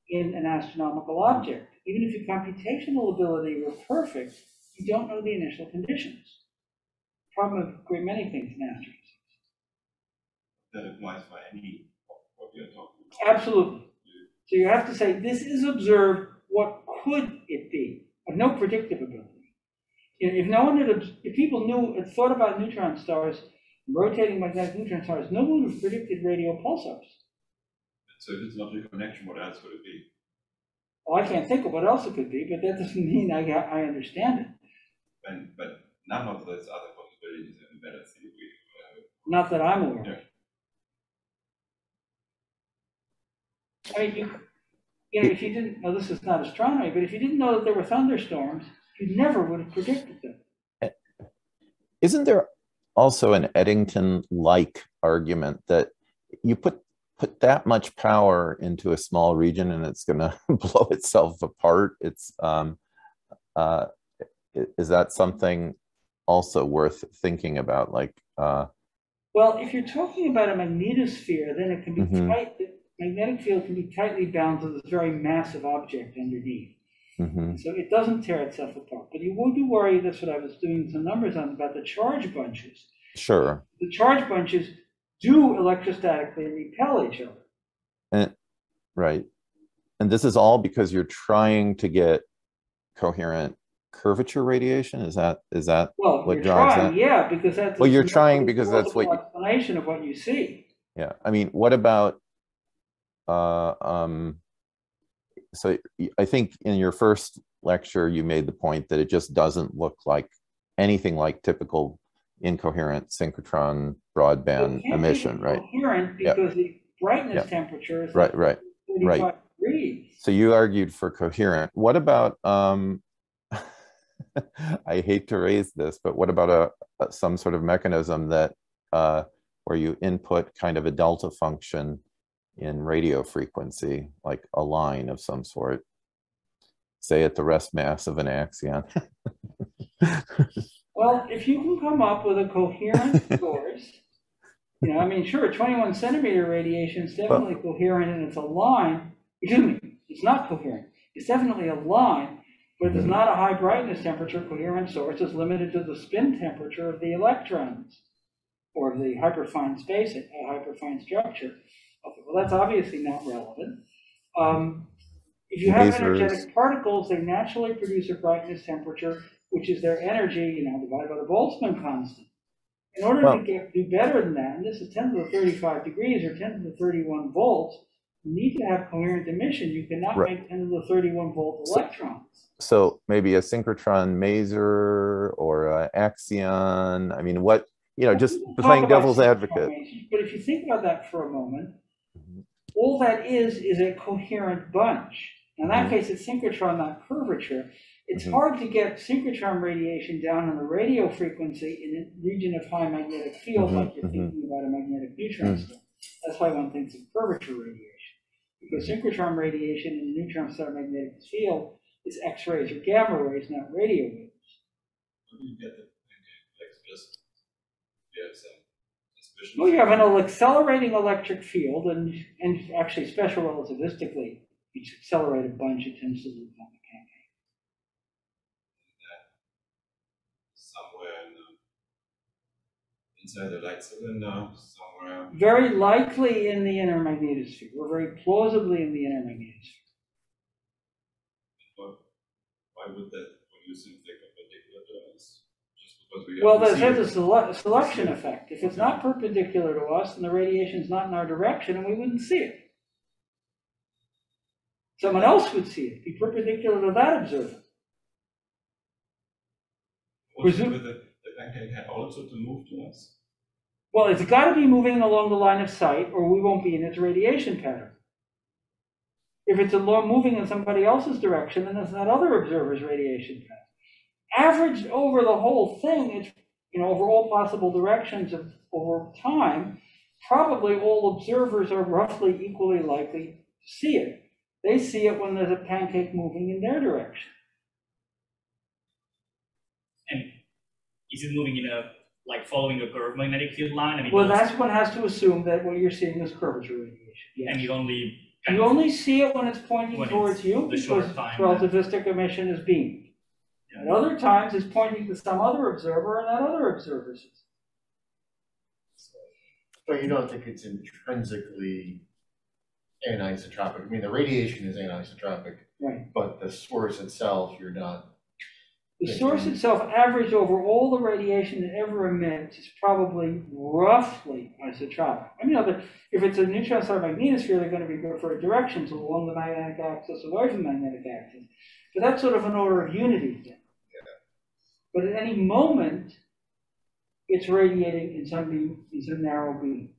C: in an astronomical object. Even if your computational ability were perfect, you don't know the initial conditions. Problem of a great many things in astrophysics.
B: That applies for any, of what we are talking about.
C: Absolutely. So you have to say, this is observed, what could it be? Of no predictive ability. If if no one had, if people knew, had thought about neutron stars, rotating magnetic neutron stars, no one would have predicted radio pulsars.
B: So if it's not a connection, what else would it be?
C: Well, I can't think of what else it could be, but that doesn't mean I, got- I understand it.
B: And, but none of those other possibilities are embedded theory. uh,
C: Not that I'm aware of.
B: Yeah.
C: I mean, you, you know, if you didn't, well, this is not astronomy, but if you didn't know that there were thunderstorms, you never would have predicted them.
F: Isn't there also an Eddington-like argument that you put put that much power into a small region and it's going to blow itself apart? It's um, uh, is that something also worth thinking about? Like, uh,
C: Well, if you're talking about a magnetosphere, then it can be
F: Mhm.
C: tight, the magnetic field can be tightly bound to this very massive object underneath.
F: Mhm,
C: So it doesn't tear itself apart. But you would be worried, that's what I was doing some numbers on, about the charge bunches.
F: sure.
C: The charge bunches do electrostatically repel each other.
F: And right. And this is all because you're trying to get coherent curvature radiation. Is that is that
C: Well,
F: What
C: you're
F: drives
C: trying,
F: that?
C: yeah, because that's.
F: Well, you're trying because that's what
C: plausible Explanation of what you see.
F: yeah. I mean, what about uh um so I think in your first lecture you made the point that it just doesn't look like anything like typical incoherent synchrotron broadband emission, right?
C: Coherent
F: Yep.
C: because the brightness
F: Yep.
C: temperature is.
F: Right, right. right.
C: Degrees.
F: So you argued for coherent. What about um I hate to raise this, but what about a, a some sort of mechanism that uh where you input kind of a delta function in radio frequency, like a line of some sort, say at the rest mass of an axion?
C: Well, if you can come up with a coherent source, you know, I mean, sure, twenty-one centimeter radiation is definitely coherent and it's a line, excuse me, it's not coherent. It's definitely a line, but it's
F: Mhm.
C: not a high brightness temperature coherent source. It's limited to the spin temperature of the electrons or the hyperfine space, a hyperfine structure. Okay, well, that's obviously not relevant. Um, if you have
F: Lasers.
C: energetic particles, they naturally produce a brightness temperature, which is their energy, you know, divided by the Boltzmann constant. In order
F: Well-
C: to get, do better than that, and this is ten to the thirty-five degrees or ten to the thirty-one volts, you need to have coherent emission. You cannot
F: Right.
C: make ten to the thirty-one volt electrons.
F: So maybe a synchrotron maser or a axion. I mean, what, you know, just playing devil's advocate.
C: But if you think about that for a moment. All that is, is a coherent bunch. In that
F: Mhm.
C: case, it's synchrotron, not curvature. It's
F: Mhm.
C: hard to get synchrotron radiation down on the radio frequency in a region of high magnetic field,
F: Mhm,
C: like you're
F: mhm.
C: thinking about a magnetic neutron
F: Mm.
C: star. That's why one thinks of curvature radiation. Because
F: Mm-hmm.
C: synchrotron radiation in a neutron star magnetic field is X-rays or gamma rays, not radio waves.
B: Where do you get the explicit? we have some suspicion.
C: Well, you have an accelerating electric field and, and actually special relativistically, each accelerated bunch, it tends to lose on the pancake.
B: somewhere in the, inside the light cylinder, somewhere.
C: Very likely in the inner magnetosphere, or very plausibly in the inner magnetosphere.
B: But why would that, what do you think they perpendicular to us? Just because we.
C: Well, there's
B: seen
C: a sele- selection effect. If it's not perpendicular to us, then the radiation's not in our direction, and we wouldn't see it. Someone else would see it, be perpendicular to that observer. Presume-
B: with the, the had also to move to us?
C: Well, it's got to be moving along the line of sight, or we won't be in its radiation pattern. If it's along, moving in somebody else's direction, then it's that other observer's radiation pattern. Averaged over the whole thing, it's, you know, over all possible directions of, over time, probably all observers are roughly equally likely to see it. They see it when there's a pancake moving in their direction.
E: And is it moving in a, like following a curved magnetic field line? And it
C: Well, that's one has to assume that what you're seeing is curvature radiation. yes.
E: And you only.
C: You only see it when it's pointing
E: When
C: towards
E: it's
C: you
E: the
C: because relativistic emission is beamed. At other times, it's pointing to some other observer and that other observer.
D: But you don't think it's intrinsically anisotropic? I mean, the radiation is anisotropic,
C: Right.
D: but the source itself, you're not.
C: The source itself, average over all the radiation that ever emits, is probably roughly isotropic. I mean, other- if it's a neutron star magnetosphere, they're going to be preferred directions along the magnetic axis, away from the magnetic axis. But that's sort of an order of unity thing. But at any moment, it's radiating in some beam, in some narrow beam.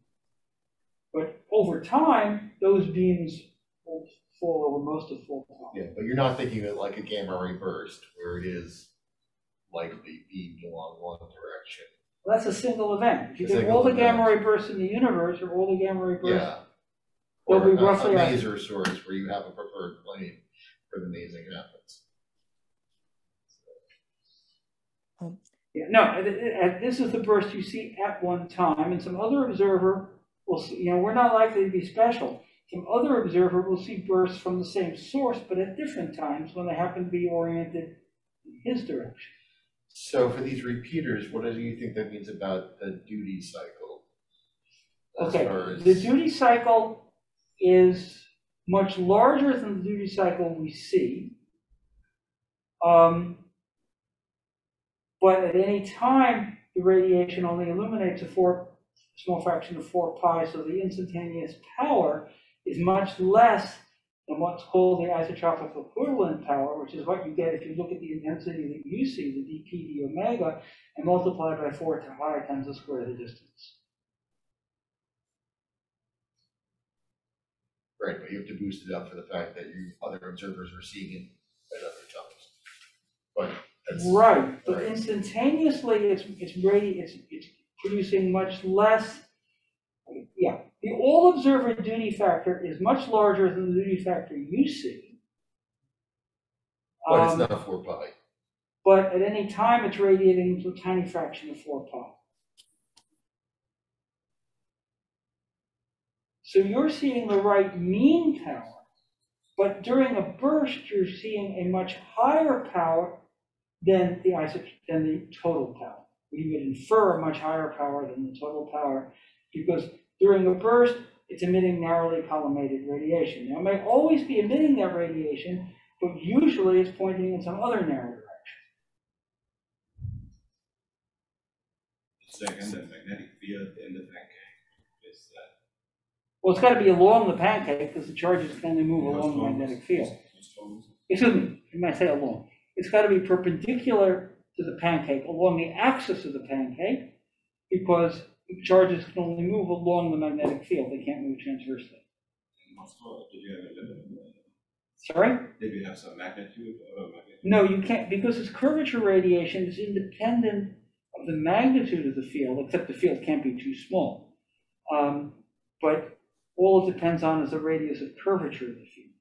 C: But over time, those beams will fall over most of full time.
D: Yeah, but you're not thinking of it like a gamma ray burst, where it is likely beamed along one direction.
C: Well, That's a single event. If you take all the
D: event.
C: gamma ray bursts in the universe, or all the gamma ray bursts,
D: Yeah. Or
C: be
D: a-
C: roughly
D: A
C: like-
D: source where you have a preferred plane for the masing happens.
C: Yeah, no, this is the burst you see at one time, and some other observer will see, you know, we're not likely to be special. Some other observer will see bursts from the same source, but at different times when they happen to be oriented in his direction.
D: So for these repeaters, what do you think that means about the duty cycle?
C: Okay,
D: far as-
C: the duty cycle is much larger than the duty cycle we see. Um, but at any time, the radiation only illuminates a four, small fraction of four pi, so the instantaneous power is much less than what's called the isotropic equivalent power, which is what you get if you look at the intensity that you see, the dp d omega, and multiply by four to pi times the square of the distance.
D: Right, but you have to boost it up for the fact that you, other observers are seeing it at other times. But that's.
C: Right, but
D: Right.
C: instantaneously, it's, it's radi, it's, it's producing much less. Yeah, the all observer duty factor is much larger than the duty factor you see.
D: But it's
C: Um,
D: not four pi.
C: But at any time, it's radiating to a tiny fraction of four pi. So you're seeing the right mean power, but during a burst, you're seeing a much higher power than the iso, than the total power. We would infer a much higher power than the total power, because during a burst, it's emitting narrowly collimated radiation. Now, it may always be emitting that radiation, but usually it's pointing in some other narrow direction.
B: Second, the magnetic field in the pancake is that.
C: Well, it's gotta be along the pancake, because the charges can only move along the magnetic field.
B: how strong is it?
C: Excuse me, you might say along. It's gotta be perpendicular to the pancake, along the axis of the pancake, because charges can only move along the magnetic field, they can't move transversely.
B: And also, did you have a limit? on that?
C: Sorry?
B: Did you have some magnitude magnitude?
C: No, you can't, because it's curvature radiation is independent of the magnitude of the field, except the field can't be too small. Um, but all it depends on is the radius of curvature of the field.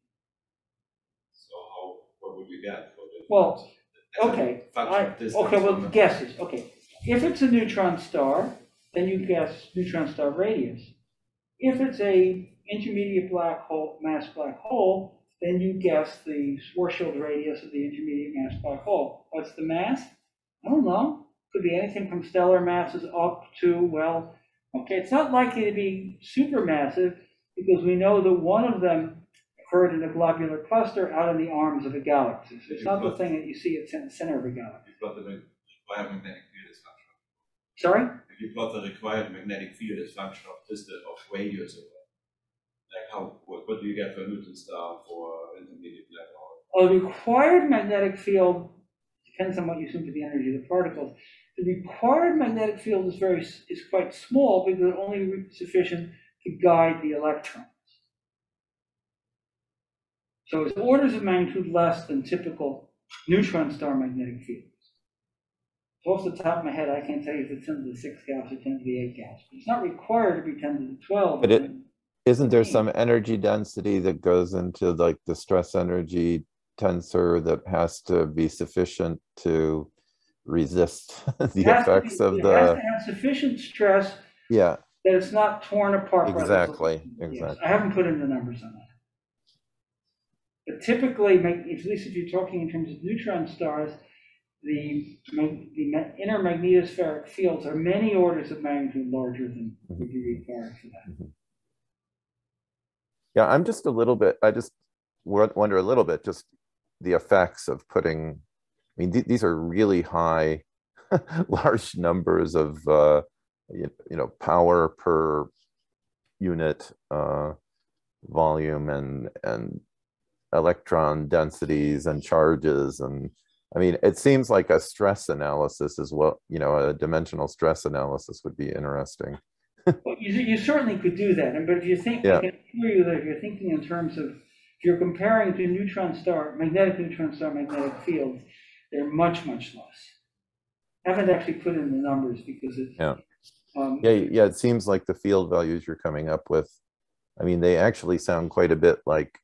B: So how, what would you get?
C: Well, Okay, I, okay, well, guesses, okay. If it's a neutron star, then you guess neutron star radius. If it's a intermediate black hole, mass black hole, then you guess the Schwarzschild radius of the intermediate mass black hole. What's the mass? I don't know. Could be anything from stellar masses up to, well, okay, it's not likely to be supermassive because we know that one of them occurred in a globular cluster out in the arms of a galaxy. So it's not the thing that you see at the center of a galaxy.
H: you plot the required magnetic field as function
C: Sorry?
H: if you plot the required magnetic field as function of distance of radius away, like how, what, what do you get for a neutron star for intermediate black hole?
C: Well, the required magnetic field depends on what you assume to be the energy of the particles. The required magnetic field is very is quite small because it's only sufficient to guide the electrons. So it's orders of magnitude less than typical neutron star magnetic fields. So off the top of my head, I can't tell you if it's 10 to the 6 Gauss or 10 to the 8 Gauss. It's not required to be 10 to the 12.
F: But it- Isn't there some energy density that goes into like the stress energy tensor that has to be sufficient to resist the
C: It has to
F: effects
C: be-
F: of
C: It has
F: the,
C: to have sufficient stress
F: yeah,
C: that it's not torn apart. by
F: Exactly.
C: Yes,
F: exactly.
C: I haven't put in the numbers on that. But typically, at least if you're talking in terms of neutron stars, the, the inner magnetospheric fields are many orders of magnitude larger than would be required for that.
F: yeah, I'm just a little bit, I just wonder a little bit, just the effects of putting, I mean, th- these are really high, large numbers of, uh, you you know, power per unit, uh, volume and, and electron densities and charges and, I mean, it seems like a stress analysis as well, you know, a dimensional stress analysis would be interesting.
C: Well, you, you certainly could do that, and but if you think,
F: Yeah.
C: I can assure you that if you're thinking in terms of, if you're comparing to neutron star, magnetic neutron star magnetic fields, they're much, much less. I haven't actually put in the numbers because it's.
F: Yeah.
C: Um,
F: Yeah, yeah, it seems like the field values you're coming up with, I mean, they actually sound quite a bit like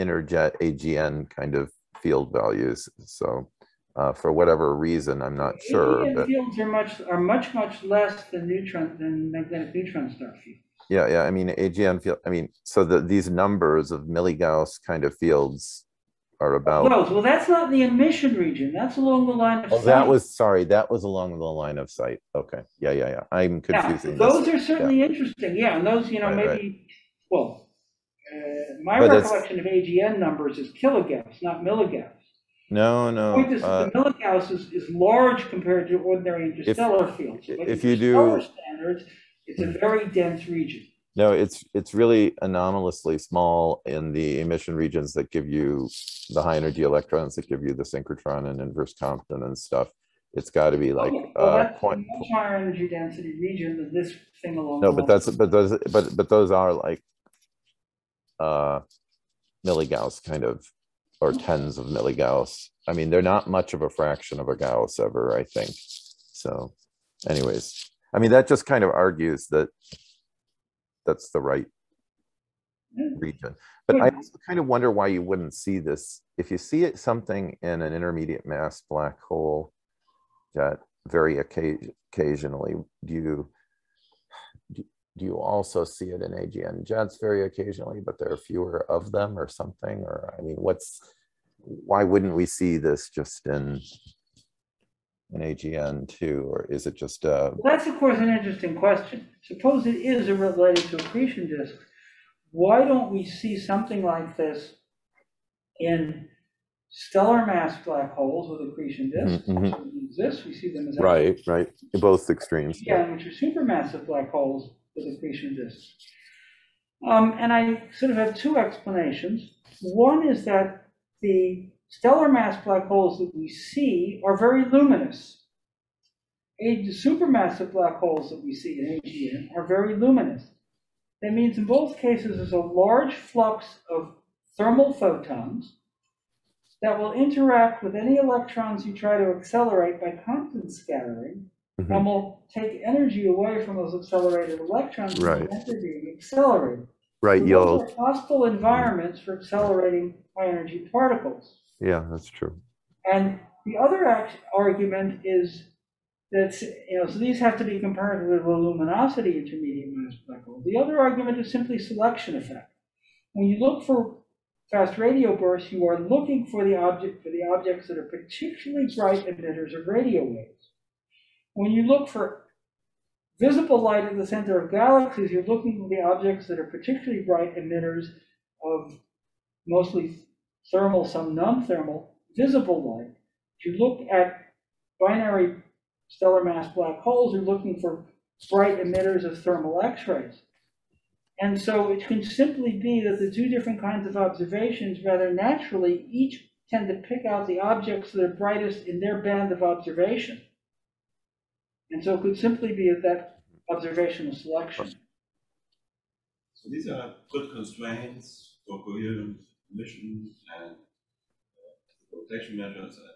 F: interjet AGN kind of field values. So uh, for whatever reason, I'm not sure,
C: AGN
F: but
C: fields are much, are much, much less than neutron, than magnetic neutron star fields.
F: yeah, yeah, I mean, AGN field, I mean, so that these numbers of milligauss kind of fields are about,
C: Those, well, that's not in the emission region, that's along the line of
F: oh, that was, sorry, that was along the line of sight. Okay, yeah, yeah, yeah, I'm
C: Yeah,
F: confusing
C: Those
F: this.
C: are certainly interesting, yeah, and those, you know,
F: Right, right.
C: maybe, well, uh, my
F: But
C: recollection of AGN numbers is kilogauss, not milligauss.
F: No, no.
C: The point is,
F: uh,
C: the milligauss is, is large compared to ordinary interstellar fields. So by
F: if you do-
C: Standards, it's a very dense region.
F: No, it's it's really anomalously small in the emission regions that give you the high energy electrons that give you the synchrotron and inverse Compton and stuff. It's got to be like
C: Okay, well,
F: uh,
C: that's a
F: point.
C: much higher energy density region than this thing along.
F: No,
C: the
F: but that's but those but but those are like uh milligauss kind of or tens of milligauss. I mean, they're not much of a fraction of a Gauss ever, I think. So, anyways, I mean that just kind of argues that that's the right region. But I also kind of wonder why you wouldn't see this. If you see it something in an intermediate mass black hole that very occa- occasionally, do you do you also see it in AGN jets very occasionally, but there are fewer of them or something? Or I mean, what's why wouldn't we see this just in in AGN too? Or is it just uh
C: Well, That's, of course, an interesting question. Suppose it is related to accretion disks. Why don't we see something like this in stellar mass black holes with accretion disks? So exist, we see them as.
F: right, right, both extremes?
C: Yeah, which are supermassive black holes with patient is. Um, and I sort of have two explanations. One is that the stellar mass black holes that we see are very luminous. A- The supermassive black holes that we see in AGN are very luminous. That means in both cases there's a large flux of thermal photons that will interact with any electrons you try to accelerate by Compton scattering
F: Mhm.
C: and will take energy away from those accelerated electrons and
F: Right.
C: prevent their being accelerated.
F: Right,
C: So
F: you'll,
C: Those are possible environments for accelerating high energy particles.
F: yeah, that's true.
C: And the other act, argument is that, you know, so these have to be compared with low luminosity intermediate mass black holes. The other argument is simply selection effect. When you look for fast radio bursts, you are looking for the object for the objects that are particularly bright emitters of radio waves. When you look for visible light at the center of galaxies, you're looking for the objects that are particularly bright emitters of mostly thermal, some non-thermal, visible light. If you look at binary stellar mass black holes, you're looking for bright emitters of thermal X-rays. And so it can simply be that the two different kinds of observations, rather naturally, each tend to pick out the objects that are brightest in their band of observation. And so it could simply be that observational selection.
H: So these are good constraints for coherent emission and uh, measures. uh,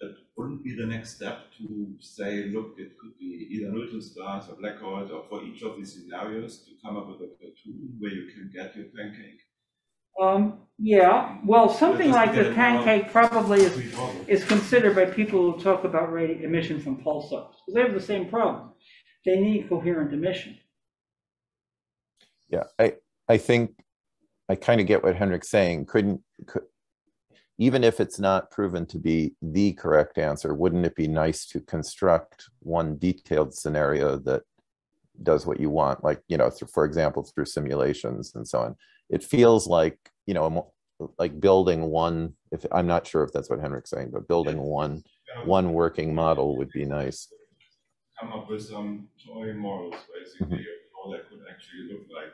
H: But wouldn't be the next step to say, look, it could be either neutron stars or black holes, or for each of these scenarios to come up with a platoon where you can get your pancake?
C: Um, yeah, well, something like the
H: it wrong.
C: pancake probably is, is considered by people who talk about radi emission from pulsars, because they have the same problem. They need coherent emission.
F: Yeah, I, I think I kind of get what Henrik's saying. Couldn't, could, even if it's not proven to be the correct answer, wouldn't it be nice to construct one detailed scenario that does what you want? Like, you know, through, for example, through simulations and so on. It feels like, you know, like building one, if, I'm not sure if that's what Henrik's saying, but building one,
B: Yeah.
F: one working model would be nice.
B: Come up with some toy models, basically, mm-hmm. of how that could actually look like.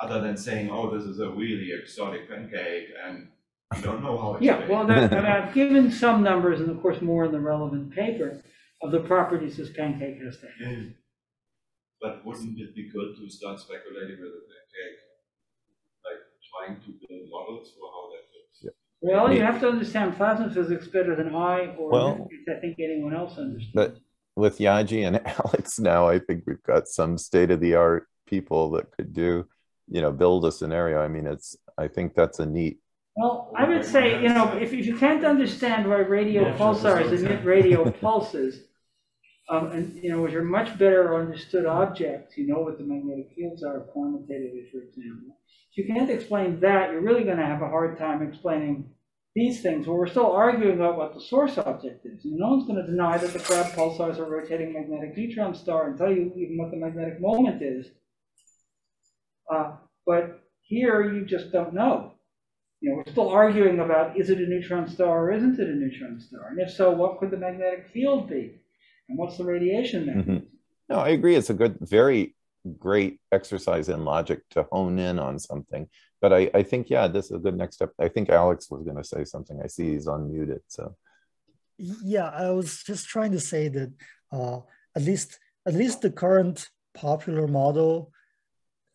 H: Other than saying, oh, this is a really exotic pancake and we don't know how it's.
C: Yeah,
H: made.
C: well, that- and I've given some numbers, and of course, more in the relevant paper, of the properties this pancake has to have.
H: Yeah. But wouldn't it be good to start speculating with a pancake? Like trying to build models for how that looks?
C: Well, you have to understand plasma physics better than I, or
F: Well-
C: I think anyone else understands.
F: But with Yaji and Alex now, I think we've got some state of the art people that could do, you know, build a scenario. I mean, it's, I think that's a neat,
C: Well, I would say, you know, if, if you can't understand why radio
H: Yeah,
C: pulsars emit radio pulses, um, and, you know, which are much better understood objects, you know what the magnetic fields are quantitatively, for example. If you can't explain that, you're really gonna have a hard time explaining these things, where we're still arguing about what the source object is. And no one's gonna deny that the crab pulsars are rotating magnetic neutron star and tell you even what the magnetic moment is. Uh, but here, you just don't know. You know, we're still arguing about is it a neutron star or isn't it a neutron star? And if so, what could the magnetic field be? And what's the radiation mechanism?
F: no, I agree. It's a good, very great exercise in logic to hone in on something. But I, I think, yeah, this is a good next step. I think Alex was going to say something. I see he's unmuted. So,
G: Yeah, I was just trying to say that uh, at least at least the current popular model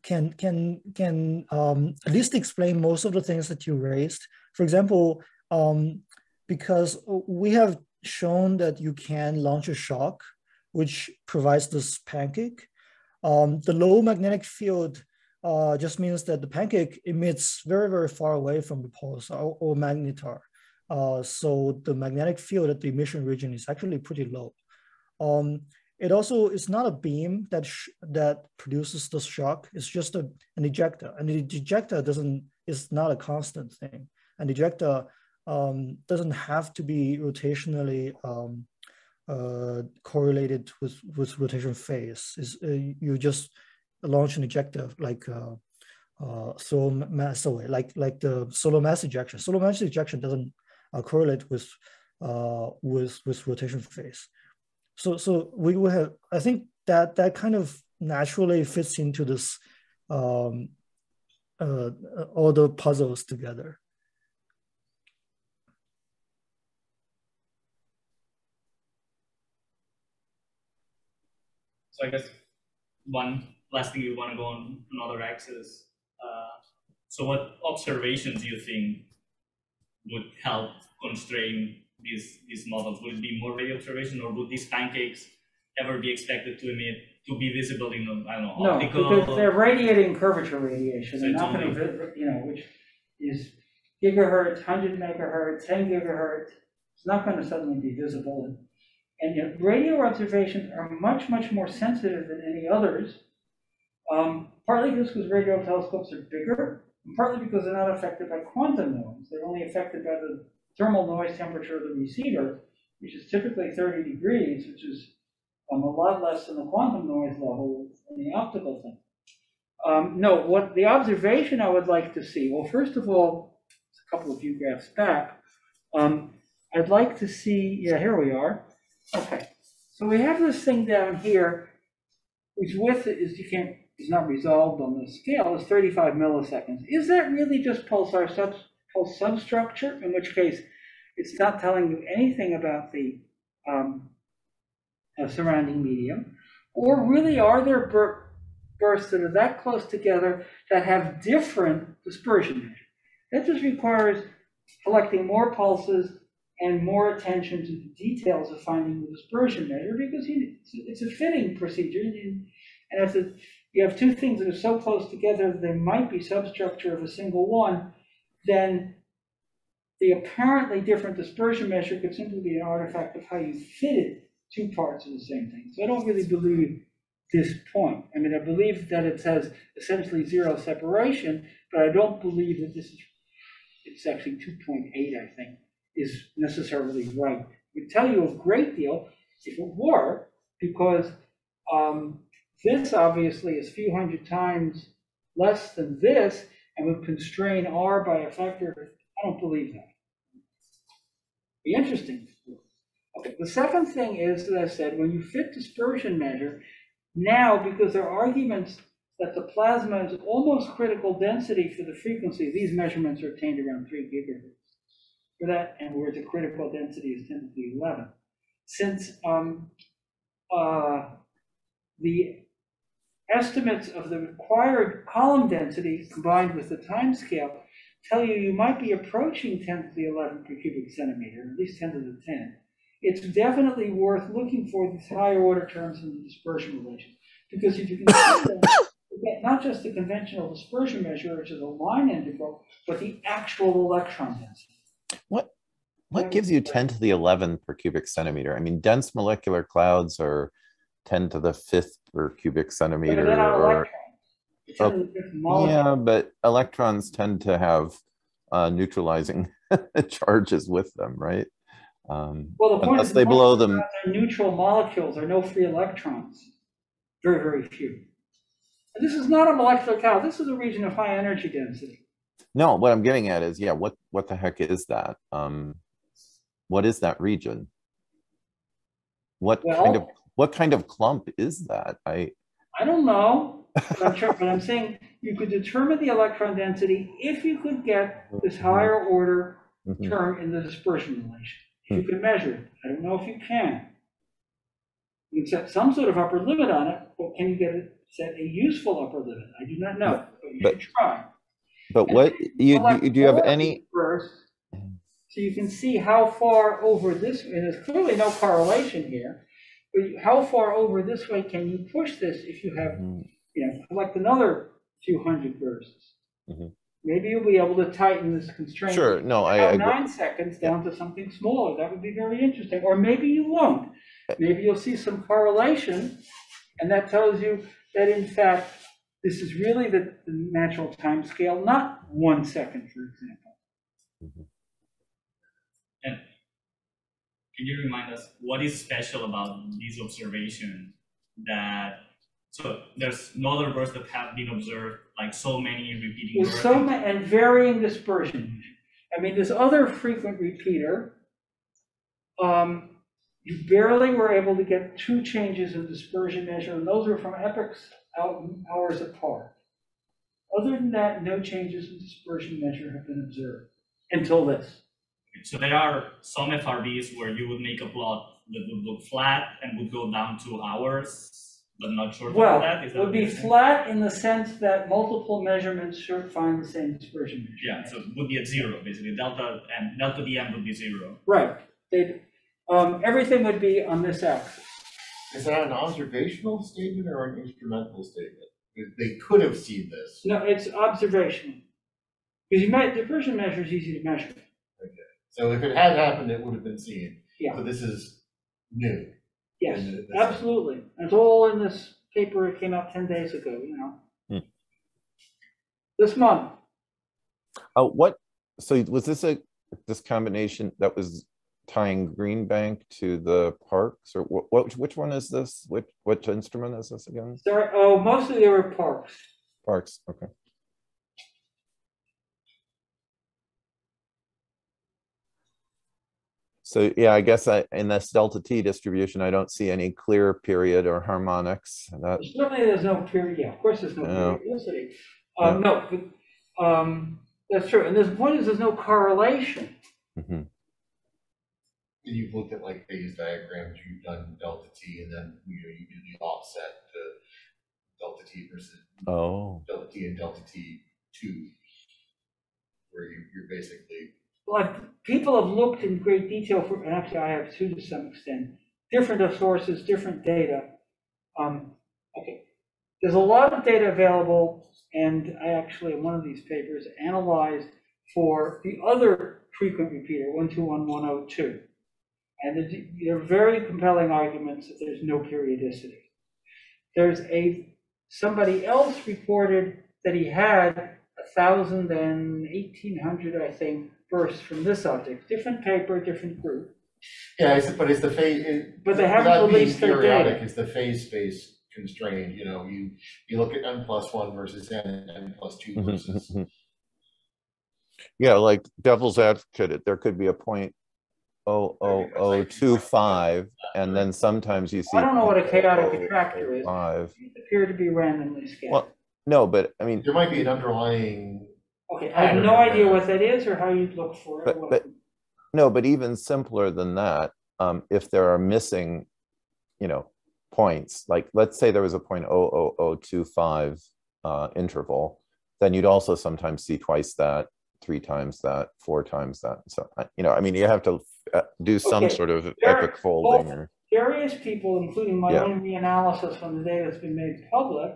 G: can can can um, at least explain most of the things that you raised. For example, um, because we have shown that you can launch a shock, which provides this pancake. Um, the low magnetic field uh, just means that the pancake emits very very far away from the pulsar or, or magnetar. Uh, so the magnetic field at the emission region is actually pretty low. Um, it also is not a beam that that produces the shock. It's just a, an ejecta, and the ejecta doesn't is not a constant thing. An ejecta um, doesn't have to be rotationally um, uh, correlated with with rotation phase. Is uh, you just launch an ejecta like. Uh, uh, solar mass away, like like the solar mass ejection. Solar mass ejection doesn't uh, correlate with uh, with with rotation phase. So so we will have. I think that that kind of naturally fits into this um, uh, all the puzzles together.
E: So I guess one last thing you want to go on another axis. Uh, so what observations do you think would help constrain these these models? Would it be more radio observation, or would these pancakes ever be expected to emit to be visible in I don't know
C: No,
E: optical?
C: because they're radiating curvature radiation,
E: So
C: they're not
E: only-
C: vi- you know, which is gigahertz, hundred megahertz, ten gigahertz. It's not gonna suddenly be visible. And yet radio observations are much, much more sensitive than any others. Um, partly because radio telescopes are bigger, and partly because they're not affected by quantum noise. They're only affected by the thermal noise temperature of the receiver, which is typically 30 degrees, which is um, a lot less than the quantum noise level in the optical thing. Um, no, what the observation I would like to see, well, first of all, a couple of view graphs back. Um, I'd like to see, yeah, here we are. Okay, so we have this thing down here, whose width is, you can't, is not resolved on the scale, is 35 milliseconds. Is that really just pulsar sub, pulse substructure? In which case, it's not telling you anything about the um, uh, surrounding medium. Or really, are there bur- bursts that are that close together that have different dispersion? That just requires collecting more pulses and more attention to the details of finding the dispersion measure because you, it's, a fitting procedure. And, and if you have two things that are so close together that they might be substructure of a single one, then the apparently different dispersion measure could simply be an artifact of how you fitted two parts of the same thing. So I don't really believe this point. I mean, I believe that it says essentially zero separation, but I don't believe that this is, it's actually 2.8, I think, is necessarily right. It would tell you a great deal if it were, because um, this obviously is a few hundred times less than this and would constrain R by a factor. I don't believe that. Be interesting. Okay, the second thing is, as I said, when you fit dispersion measure, now, because there are arguments that the plasma is almost critical density for the frequency, these measurements are obtained around 3 gigahertz for that, and where the critical density is 10 to the 11. Since um, uh, the estimates of the required column density combined with the time scale tell you you might be approaching 10 to the 11 per cubic centimeter, at least 10 to the 10. It's definitely worth looking for these higher order terms in the dispersion relation. Because if you can get not just the conventional dispersion measure, which is a line integral, but the actual electron density.
F: What gives you 10 to the 11th per cubic centimeter? I mean, dense molecular clouds are 10 to the fifth per cubic centimeter. Or, Oh,
C: in a different molecule.
F: yeah, but electrons tend to have uh, neutralizing charges with them, right? Um,
C: Well, the point
F: unless
C: is,
F: they blow them.
C: Neutral molecules, there are no free electrons. Very, very few. And this is not a molecular cloud, this is a region of high energy density.
F: No, what I'm getting at is, yeah, what what the heck is that? Um, what is that region? What kind of what kind of clump is that? I
C: I don't know, but I'm sure, but I'm saying you could determine the electron density if you could get this higher order
F: mhm.
C: term in the dispersion relation. If you could measure it, I don't know if you can. You can set some sort of upper limit on it, but can you get it, set a useful upper limit? I do not know, but you
F: But-
C: should try.
F: But what you do you have any?
C: First, so you can see how far over this, and there's clearly no correlation here, but how far over this way can you push this if you have,
F: Mhm.
C: you know, collect another few hundred bursts?
F: Mhm.
C: Maybe you'll be able to tighten this constraint.
F: Sure, no, I agree.
C: nine seconds down to something smaller, that would be very interesting, or maybe you won't. Maybe you'll see some correlation, and that tells you that in fact, this is really the, the natural time scale, not one second, for example.
E: Can you remind us what is special about these observations that so there's no other bursts that have been observed like so many repeating
C: With
E: bursts?
C: so many, and varying dispersion. I mean, this other frequent repeater, um, you barely were able to get two changes in dispersion measure, and those were from epochs out hours apart. Other than that, no changes in dispersion measure have been observed until this.
E: So there are some FRBs where you would make a plot that would look flat and would go down to hours, but not shorter
C: Well,
E: than that. Is
C: it
E: that
C: would be
E: saying?
C: flat in the sense that multiple measurements should find the same dispersion measure.
E: Yeah, so it would be at zero, basically. Delta and delta DM would be zero.
C: Right, they, um, everything would be on this axis.
D: Is that an observational statement or an instrumental statement? They could have seen this.
C: No, it's observational. Because you might, dispersion measure is easy to measure.
D: So if it had happened, it would have been seen.
C: Yeah.
D: So this is new.
C: Yes,
D: And it-
C: absolutely. It's all in this paper, it came out ten days ago, you know.
F: Hmm.
C: This month,
F: Oh, what, so was this a, this combination that was tying Green Bank to the Parkes or what, what, which one is this? Which, which instrument is this again?
C: sorry, oh, mostly they were Parkes.
F: Parkes, okay. So, yeah, I guess I, in this delta T distribution, I don't see any clear period or harmonics. That,
C: Certainly, there's no period, yeah, of course, there's no
F: Yeah.
C: periodicity. Um, no, but, um, that's true, and the point is, there's no correlation.
F: mhm.
D: You've looked at like phase diagrams, you've done delta T, and then, you know, you do the offset to delta T versus
F: Oh,
D: delta T and delta T two. Where you, you're basically,
C: Like, people have looked in great detail for, and actually, I have too to some extent, different sources, different data. Um, okay, there's a lot of data available, and I actually, in one of these papers, analyzed for the other frequent repeater, one two one one oh two. And there's- there are very compelling arguments that there's no periodicity. There's a, somebody else reported that he had a thousand and eighteen hundred, I think, bursts from this object, different paper, different group.
D: yeah, it's, but it's the phase. it-
C: But they haven't
D: without being
C: released their
D: periodic,
C: data.
D: It's the phase space constrained, you know, you, you look at n plus one versus n, and n plus two
F: Mhm,
D: versus.
F: mhm. Yeah, like devil's advocate, there could be a point oh, oh, oh, two, five, and then sometimes you see.
C: I don't know what a chaotic attractor is.
F: Five,
C: They Appear to be randomly scattered.
F: well, no, but I mean,
D: There might be an underlying,
C: Okay, I have no idea what that is or how you'd look for it.
F: But- but- no, but even simpler than that, um, if there are missing, you know, points, like, let's say there was a point oh, oh, oh, two, five, uh, interval, then you'd also sometimes see twice that, three times that, four times that. So, you know, I mean, you have to uh, do some
C: Okay,
F: sort of
C: there-
F: epoch folding or,
C: Various people, including my
F: Yeah.
C: own reanalysis when the data has been made public,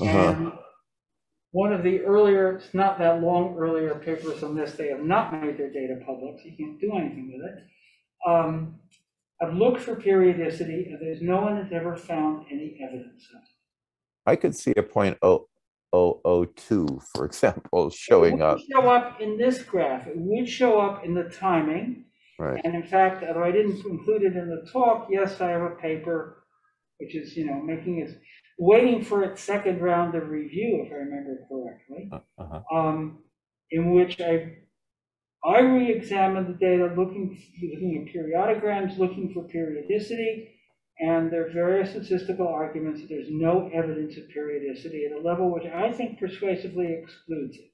F: Uh-huh.
C: and one of the earlier, it's not that long earlier papers on this, they have not made their data public, so you can't do anything with it. Um, I've looked for periodicity, and there's no one that's ever found any evidence of it.
F: I could see a point oh, oh, oh, two, for example, showing
C: It
F: up,
C: show up in this graph, it would show up in the timing,
F: right?
C: and in fact, although I didn't include it in the talk, yes, I have a paper, which is, you know, making it, waiting for its second round of review, if I remember correctly.
F: Uh-huh.
C: um, in which I, I re-examined the data, looking, looking at periodograms, looking for periodicity, and there are various statistical arguments that there's no evidence of periodicity at a level which I think persuasively excludes it.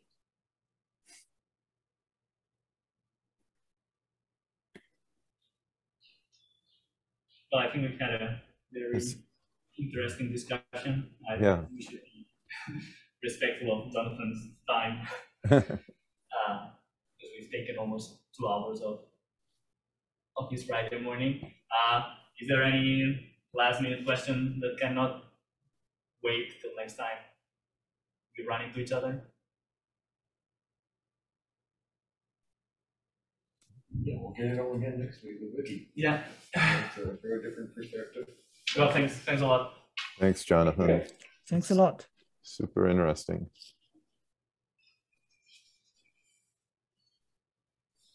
E: Well, I think we've had a very
F: Yes.
E: Interesting discussion. I
F: Yeah.
E: think we should be respectful of Jonathan's time, uh, because we've taken almost two hours of, of his Friday morning. Uh, is there any last minute question that cannot wait till next time we run into each other?
D: yeah, we'll get it all again next week with Vicky.
E: Yeah.
D: That's, uh, For a different perspective.
E: Well, thanks, thanks a lot.
F: Thanks, Jonathan.
C: Okay.
G: Thanks a lot.
F: Super interesting.